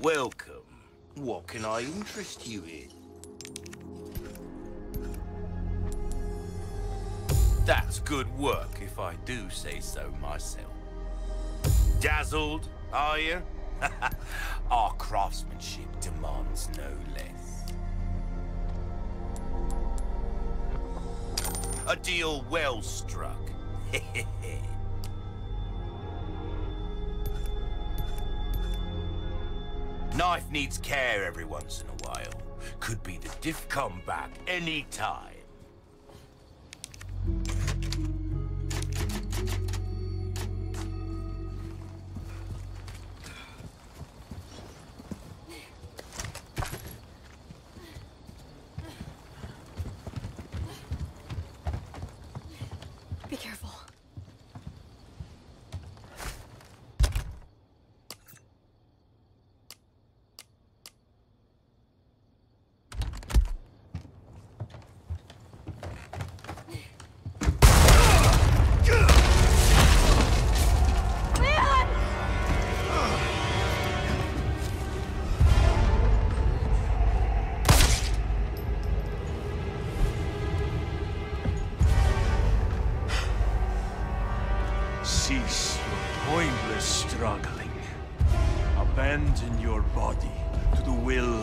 D: Welcome. What can I interest you in? That's good work, if I do say so myself. Dazzled, are you? Our craftsmanship demands no less. A deal well struck. Knife needs care every once in a while. Could be the diff come back any time.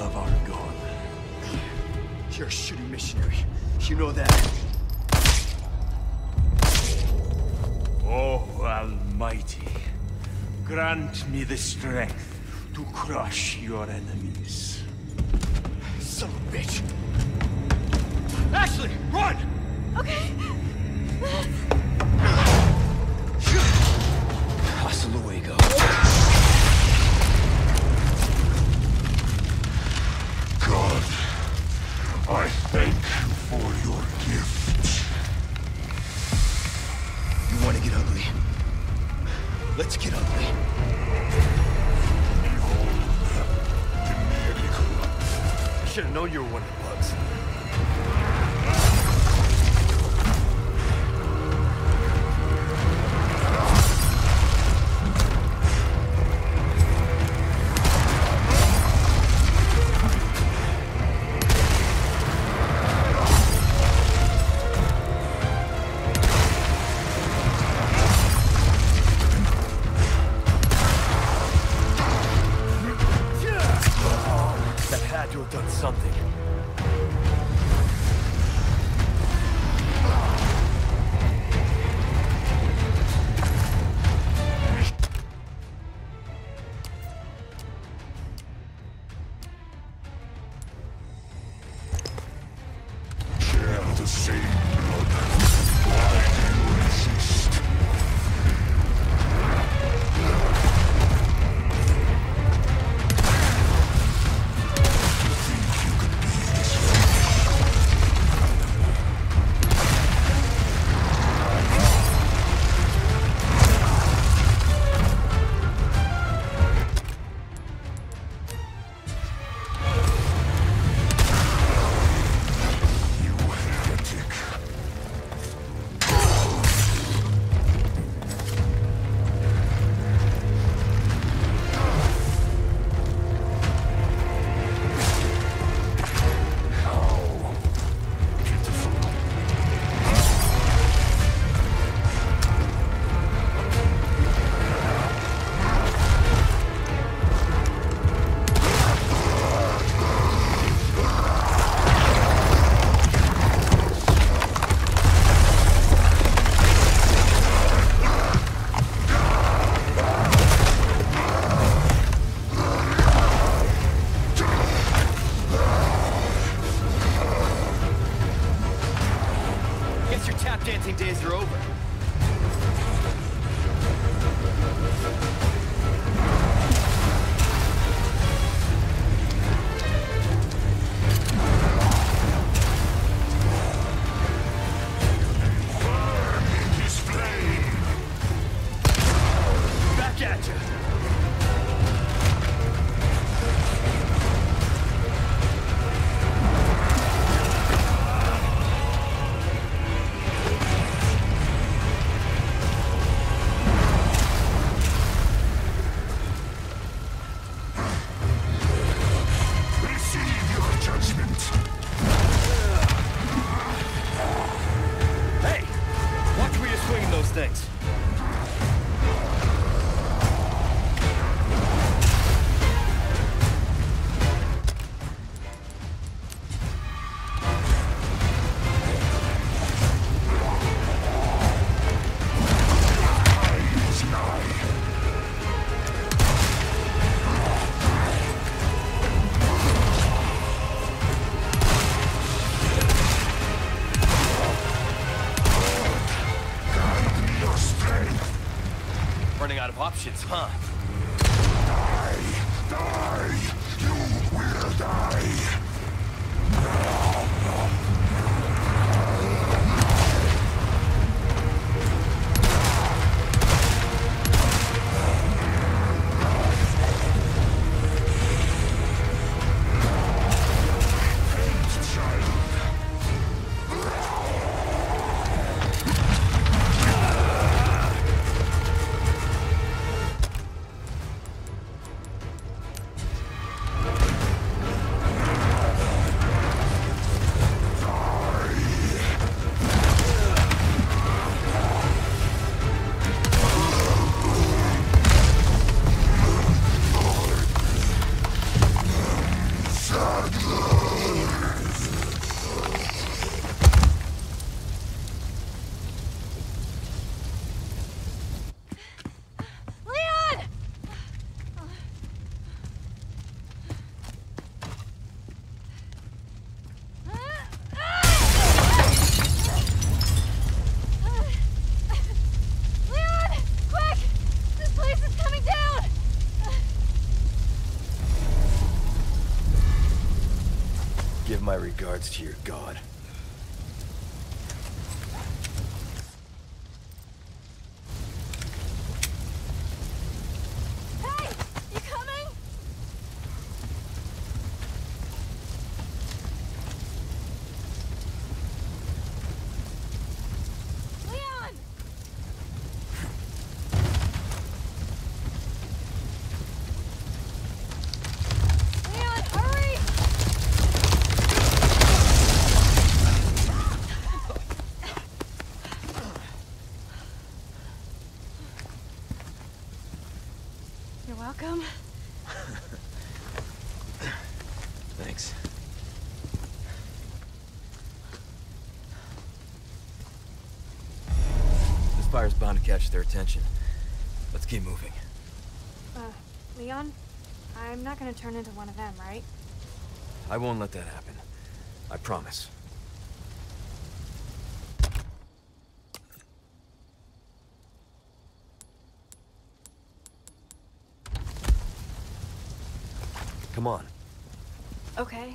A: Of our
B: You're a shitty missionary. You know that.
A: Oh, Almighty, grant me the strength to crush your enemies.
B: Son of a bitch.
F: Ashley, run!
G: Okay.
B: Hasta luego. out of options, huh?
G: Die! Die! You will die!
B: my regards to your god. Bound to catch their attention. Let's keep moving.
G: Uh, Leon? I'm not gonna turn into one of them, right?
B: I won't let that happen. I promise. Come on.
G: Okay.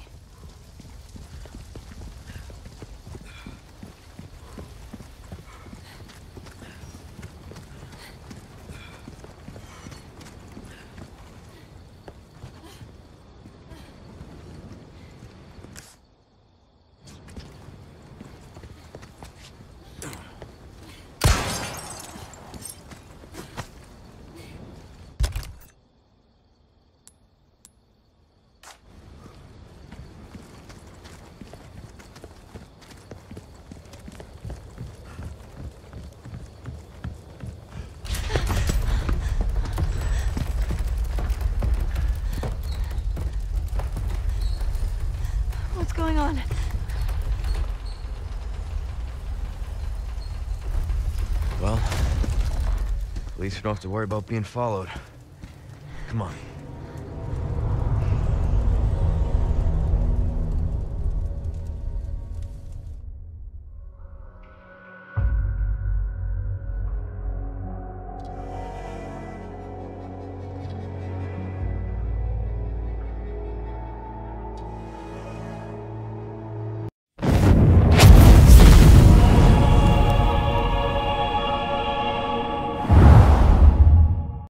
B: Least we don't have to worry about being followed.